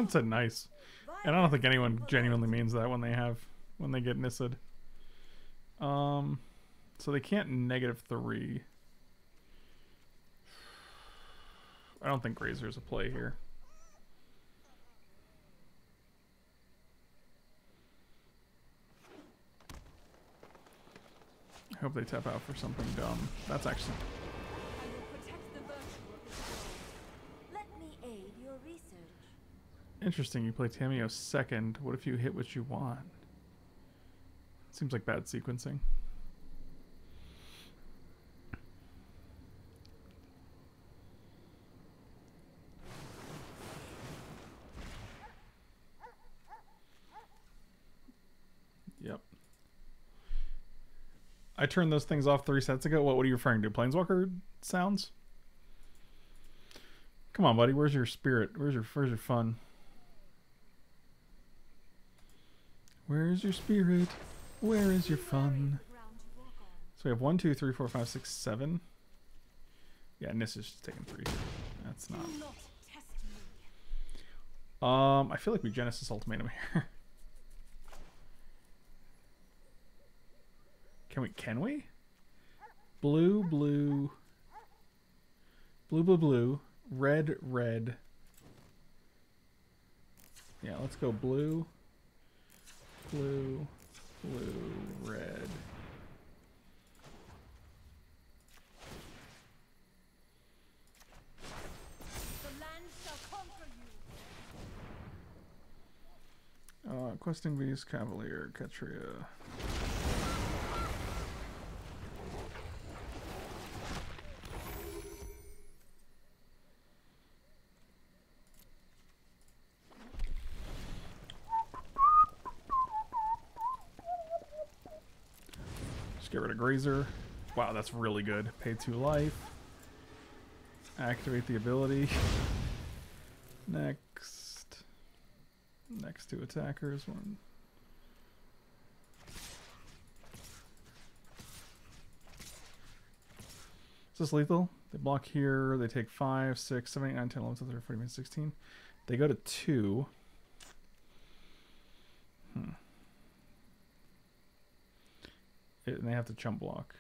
Opponent said nice. And I don't think anyone genuinely means that when they have when they get Nissed. Um So they can't negative three. I don't think Grazer's a play here. I hope they tap out for something dumb. That's actually interesting. You play Tamiyo second. What if you hit what you want? Seems like bad sequencing. Yep. I turned those things off three sets ago. What, what are you referring to? Planeswalker sounds? Come on, buddy. Where's your spirit? Where's your where's your fun? Where's your spirit? Where is your fun? Ground you walk on. So we have one, two, three, four, five, six, seven. Yeah, Nis is just taking three. That's not. Do not test me. Um, I feel like we Genesis Ultimatum here. [LAUGHS] Can we? Can we? Blue, blue, blue, blue, blue, red, red. Yeah, let's go blue, blue, blue, red. Uh, questing beast, cavalier, Ketria. Grazer. Wow, that's really good. Pay two life. Activate the ability. Next. Next two attackers. One. Is this lethal? They block here. They take 5, 6, 7, 8, 9, 10, 11, 12, 13, 14, 16. They go to 2. Hmm. It- and they have to chump block.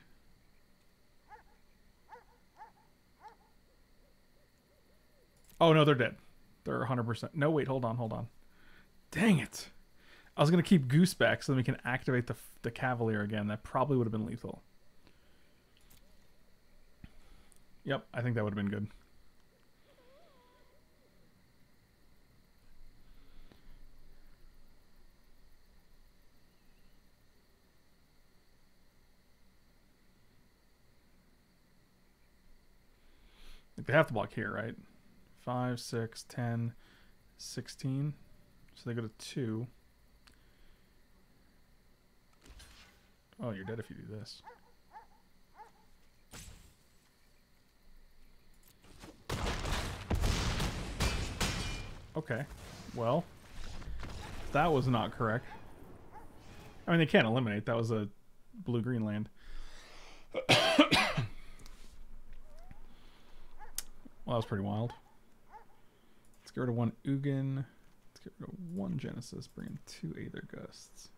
Oh, no, they're dead. They're 100%. No, wait, hold on, hold on. Dang it. I was going to keep Goose back so then we can activate the, the Cavalier again. That probably would have been lethal. Yep, I think that would have been good. They have to block here, right? 5, 6, 10, 16. So they go to 2. Oh, you're dead if you do this. Okay. Well, that was not correct. I mean, they can't eliminate. That was a blue-green land. Well, that was pretty wild. Let's get rid of one Ugin. Let's get rid of one Genesis. Bring in two Aether Gusts.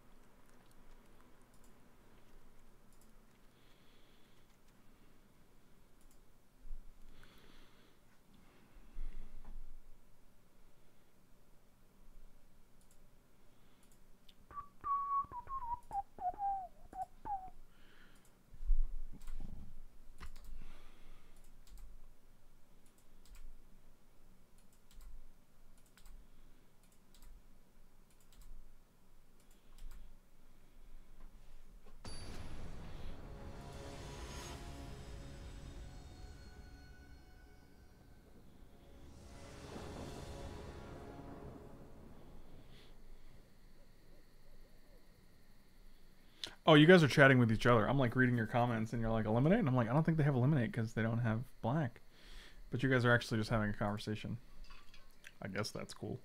Oh, you guys are chatting with each other. I'm like reading your comments, and you're like eliminate, and I'm like, I don't think they have eliminate because they don't have black. But you guys are actually just having a conversation. I guess that's cool.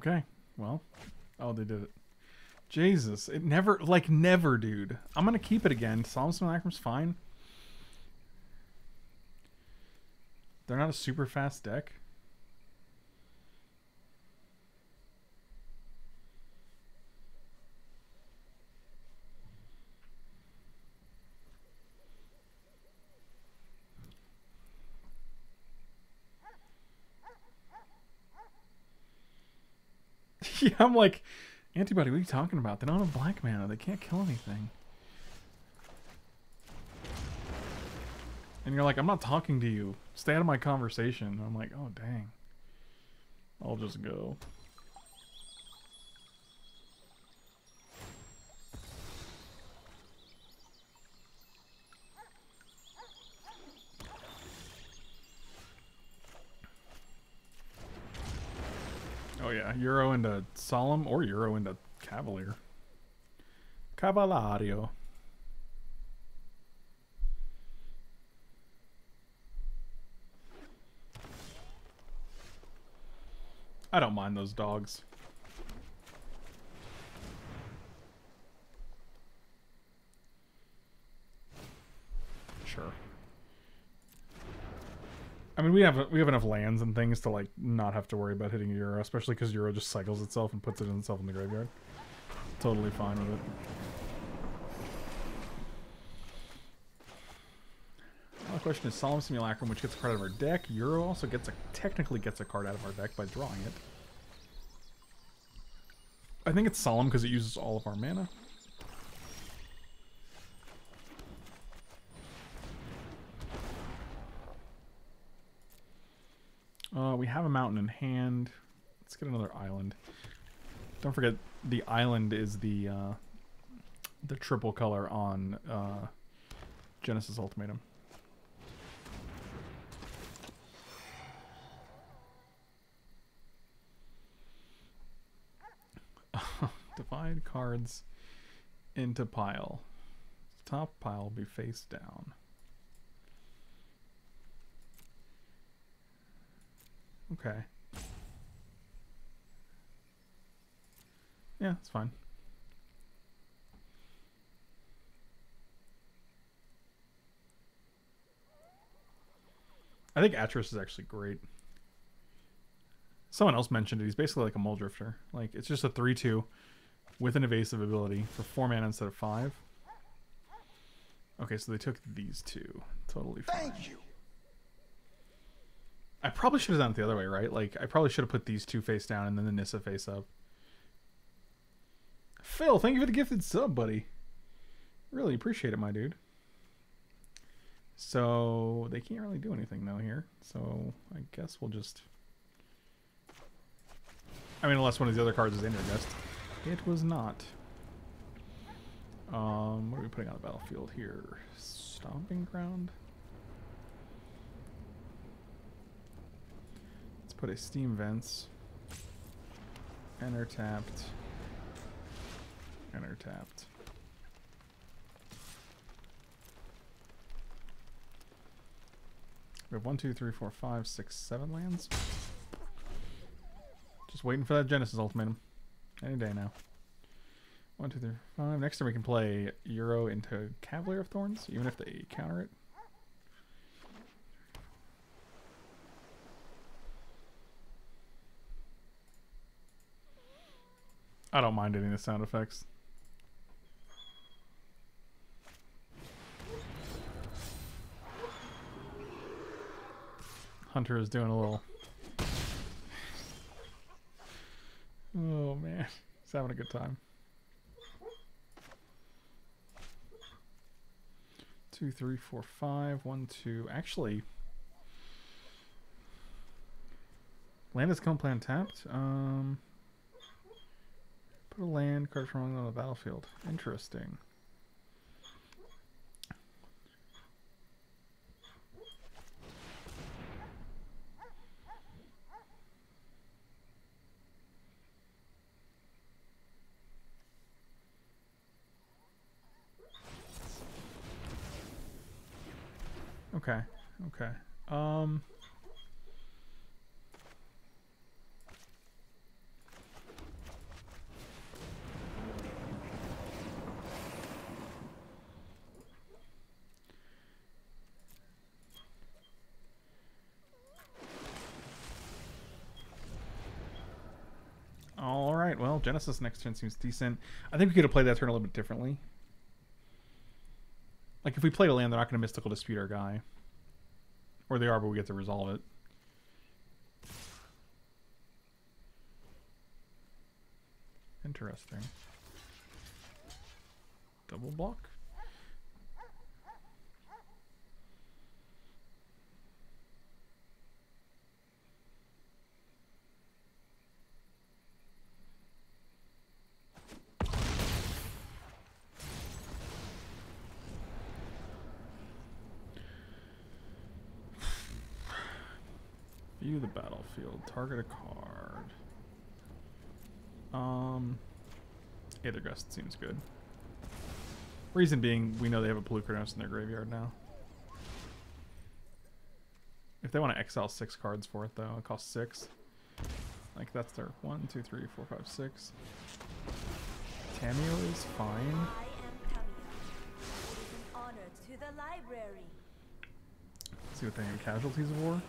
Okay. Well. Oh, they did it. Jesus. It never, like, never, dude. I'm going to keep it again. Solemn Simulacrum's fine. They're not a super fast deck. [LAUGHS] yeah, I'm like, antibody, what are you talking about? They don't have black mana. They can't kill anything. And you're like, I'm not talking to you. Stay out of my conversation. I'm like, oh, dang. I'll just go. Yeah, Uro into Solemn or Uro into Cavalier. Cavalario. I don't mind those dogs. Sure. I mean, we have we have enough lands and things to like not have to worry about hitting Uro, especially because Uro just cycles itself and puts it itself in the graveyard. Totally fine with it. The question is Solemn Simulacrum, which gets a card out of our deck. Uro also gets a technically gets a card out of our deck by drawing it. I think it's Solemn because it uses all of our mana. Uh, we have a mountain in hand. Let's get another island. Don't forget, the island is the uh, the triple color on uh, Genesis Ultimatum. [LAUGHS] Divide cards into pile. Top pile be face down. Okay. Yeah, it's fine. I think Atris is actually great. Someone else mentioned it. He's basically like a Mole Drifter. Like, it's just a 3-2 with an evasive ability for 4 mana instead of 5. Okay, so they took these two. Totally fine. Thank you. I probably should have done it the other way, right? Like, I probably should have put these two face down and then the Nissa face up. Phil, thank you for the gifted sub, buddy. Really appreciate it, my dude. So, they can't really do anything, though, here. So, I guess we'll just... I mean, unless one of these other cards is Aether Gust. It was not. Um, what are we putting on the battlefield here? Stomping Ground? Put a Steam Vents. Enter tapped. Enter tapped. We have one, two, three, four, five, six, seven lands. Just waiting for that Genesis Ultimatum. Any day now. One, two, three, five. Next time we can play Uro into Cavalier of Thorns, even if they counter it. I don't mind any of the sound effects. Hunter is doing a little. Oh man, he's having a good time. Two, three, four, five, one, two. Actually, land is come plan tapped. Um, a land card from on the battlefield. Interesting. Okay. Okay. Um well, Genesis next turn seems decent. I think we could have played that turn a little bit differently. Like if we played a land, they're not going to mystical dispute our guy, or they are, but we get to resolve it. Interesting. Double block. View the battlefield. Target a card. Um, Aether Gust seems good. Reason being, we know they have a Polukranos in their graveyard now. If they want to exile six cards for it, though, it costs six. Like, that's their one, two, three, four, five, six. Tamiyo is fine. I am Cameo. It is an honor to the library. see what they of casualties of war.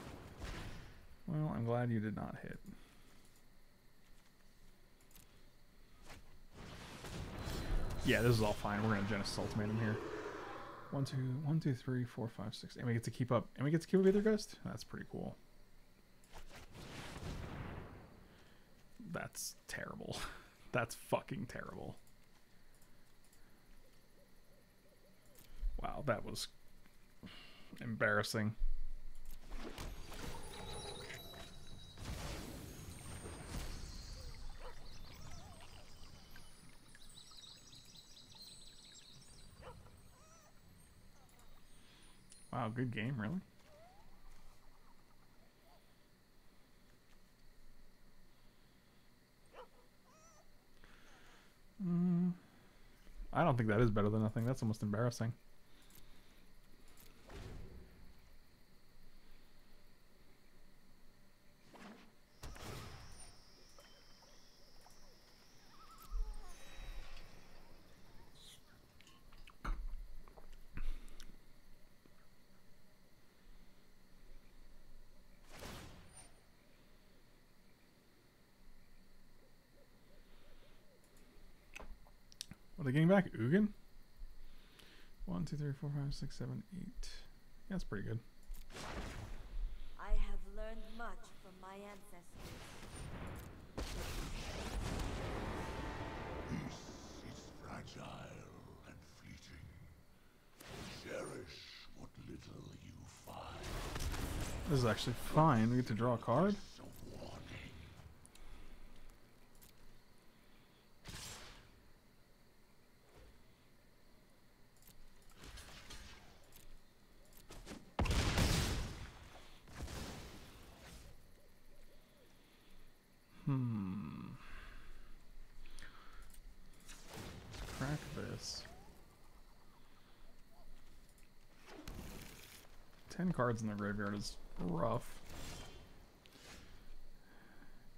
Well, I'm glad you did not hit. Yeah, this is all fine. We're gonna Genesis Ultimatum here. One, two, one, two, three, four, five, six, and we get to keep up. And we get to keep up Aether Gust. That's pretty cool. That's terrible. [LAUGHS] That's fucking terrible. Wow, that was embarrassing. Wow, good game, really. Mm, I don't think that is better than nothing. That's almost embarrassing. Are they getting back Ugin? One, two, three, four, five, six, seven, eight. Yeah, that's pretty good. I have learned much from my ancestors. Peace is fragile and fleeting. Cherish what little you find. This is actually fine. We get to draw a card. So warning. Hmm. Crack this. Ten cards in the graveyard is rough.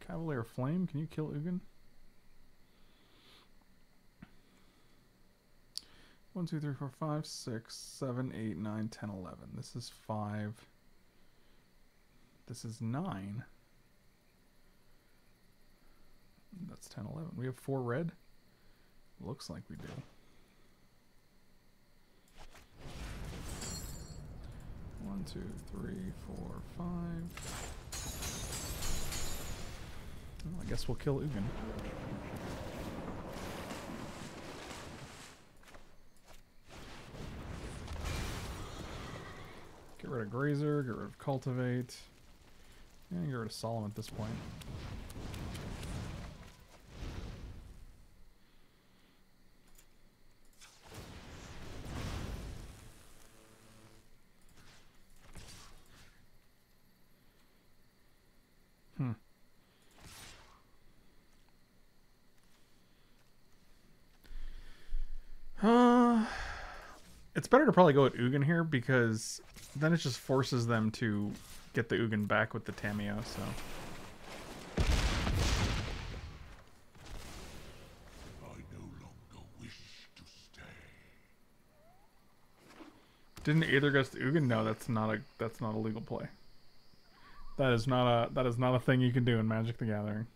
Cavalier Flame, can you kill Ugin? One, two, three, four, five, six, seven, eight, nine, ten, eleven. This is five. This is nine. That's 10, 11. We have four red? Looks like we do. One, two, three, four, five. Well, I guess we'll kill Ugin. Get rid of Grazer, get rid of Cultivate. And get rid of Solemn at this point. Hmm. Uh, better to probably go with Ugin here because then it just forces them to get the Ugin back with the Tamiyo, so. No longer wish to. Didn't Ugin? No, that's not a that's not a legal play. That is not a that is not a thing you can do in Magic the Gathering.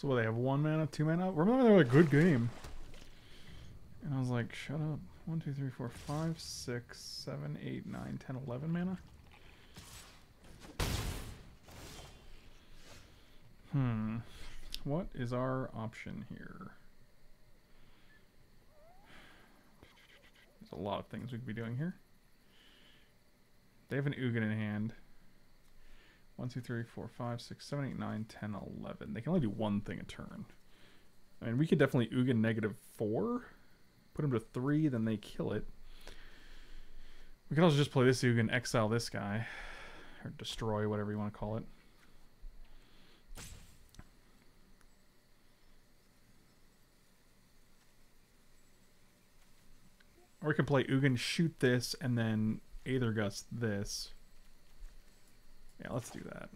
So they have one mana, two mana? Remember they were a good game. And I was like, shut up. One, two, three, four, five, six, seven, eight, nine, ten, eleven mana? Hmm. What is our option here? There's a lot of things we could be doing here. They have an Ugin in hand. 1, 2, 3, 4, 5, 6, 7, 8, 9, 10, 11. They can only do one thing a turn. I mean, we could definitely Ugin negative 4. Put him to 3, then they kill it. We could also just play this Ugin, exile this guy. Or destroy, whatever you want to call it. Or we could play Ugin, shoot this, and then Aether Gust this. Yeah, let's do that.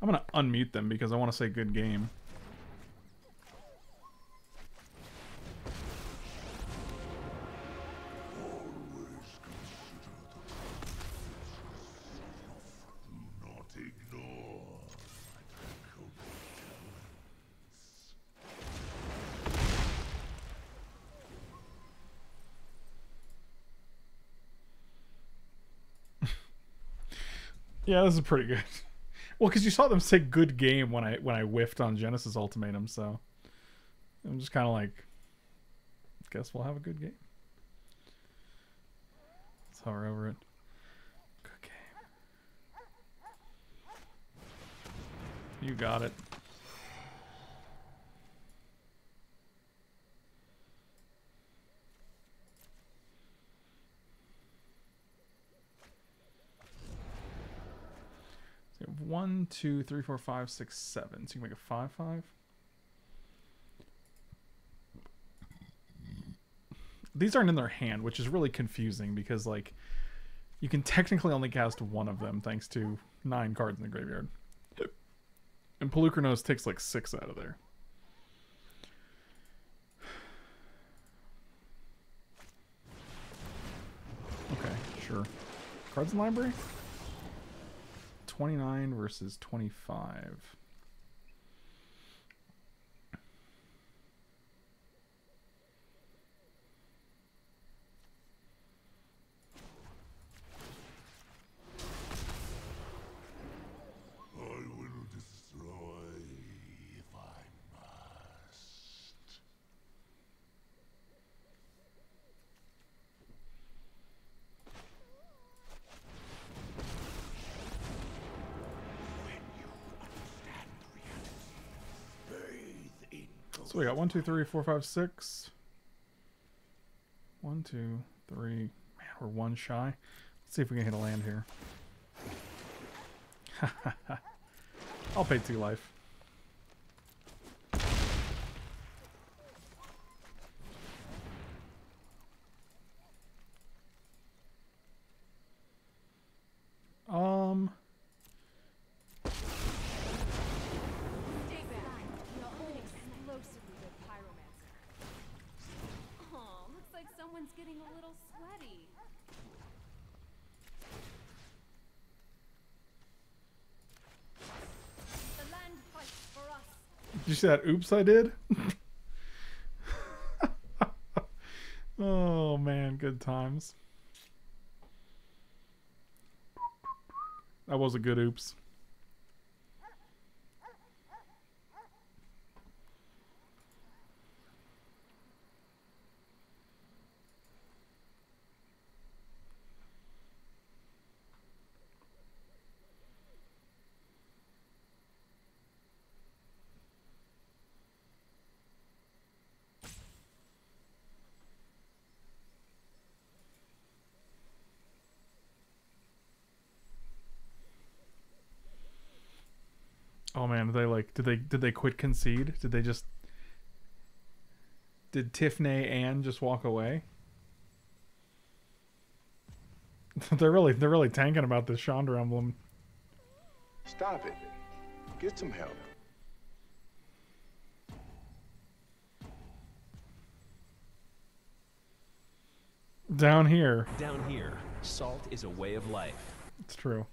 I'm gonna unmute them because I want to say good game. Yeah, this is pretty good. [LAUGHS] Well, because you saw them say "good game" when I when I whiffed on Genesis Ultimatum, so I'm just kind of like, guess we'll have a good game. Let's hover over it. Good game. You got it. One, two, three, four, five, six, seven. So you can make a five, five. These aren't in their hand, which is really confusing because like you can technically only cast one of them thanks to nine cards in the graveyard. And Polukranos takes like six out of there. [SIGHS] Okay, sure. Cards in library? 29 versus 25. I will destroy if I must. When you understand reality, bathe in So we got one, two, three, four, five, six. One, two, three. Man, we're one shy. Let's see if we can hit a land here. [LAUGHS] I'll pay two life. Um, Stay back. You're only explosively good pyromancer. Aw, looks like someone's getting a little sweaty. The land fights for us. did you see that? Oops, I did. [LAUGHS] oh man, good times. That was a good oops. Oh man, did they did they did they quit concede? Did they just did Tiffany and just walk away? [LAUGHS] they're really they're really tanking about this Chandra emblem. Stop it. Get some help. Down here. Down here, salt is a way of life. It's true.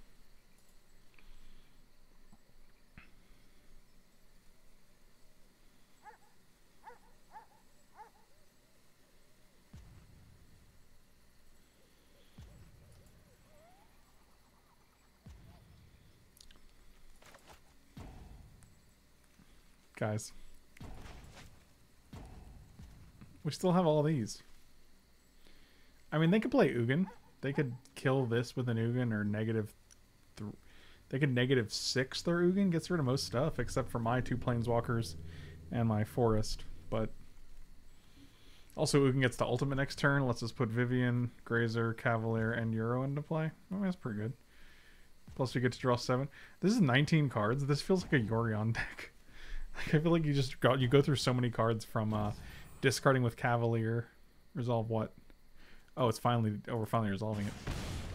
Guys. We still have all these. I mean, they could play Ugin. They could kill this with an Ugin or negative. Th- they could negative six their Ugin. Gets rid of most stuff except for my two planeswalkers and my forest. But also, Ugin gets the ultimate next turn. Lets us put Vivien, Grazer, Cavalier, and Uro into play. Oh, that's pretty good. Plus, we get to draw seven. This is 19 cards. This feels like a Yorion [LAUGHS] deck. Like, [LAUGHS] I feel like you just got you go through so many cards from uh, discarding with Cavalier. Resolve what? Oh, it's finally. Oh, we're finally resolving it.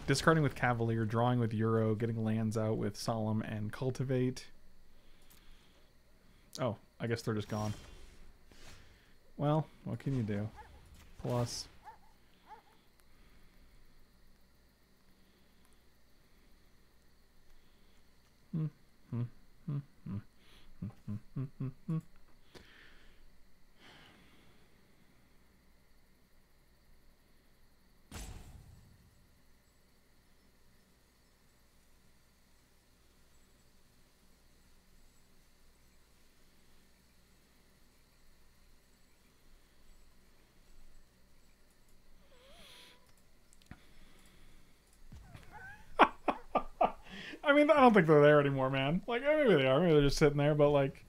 Discarding with Cavalier, drawing with Uro, getting lands out with Solemn and Cultivate. Oh, I guess they're just gone. Well, what can you do? Plus. Mm-hmm. Mean, I don't think they're there anymore, man. Like, maybe they are. Maybe they're just sitting there, but like,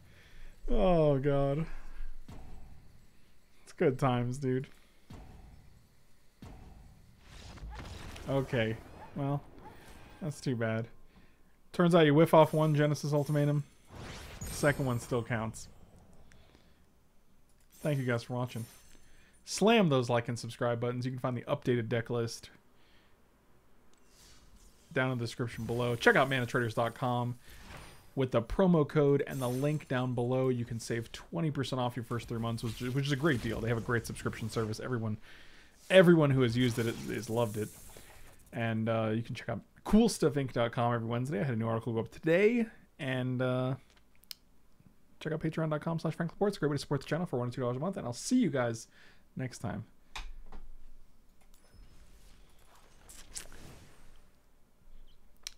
oh god, it's good times, dude. Okay, well, that's too bad. Turns out you whiff off one Genesis Ultimatum. The second one still counts. Thank you guys for watching. Slam those like and subscribe buttons. You can find the updated deck list down in the description below. Check out manatraders.com with the promo code and the link down below. You can save 20% off your first three months, which, which is a great deal. They have a great subscription service. Everyone, everyone who has used it has loved it. And uh, you can check out coolstuffinc.com every Wednesday. I had a new article go up today. And uh, check out patreon.com slash Frank Lepore. It's a great way to support the channel for one or two dollars a month. And I'll see you guys next time.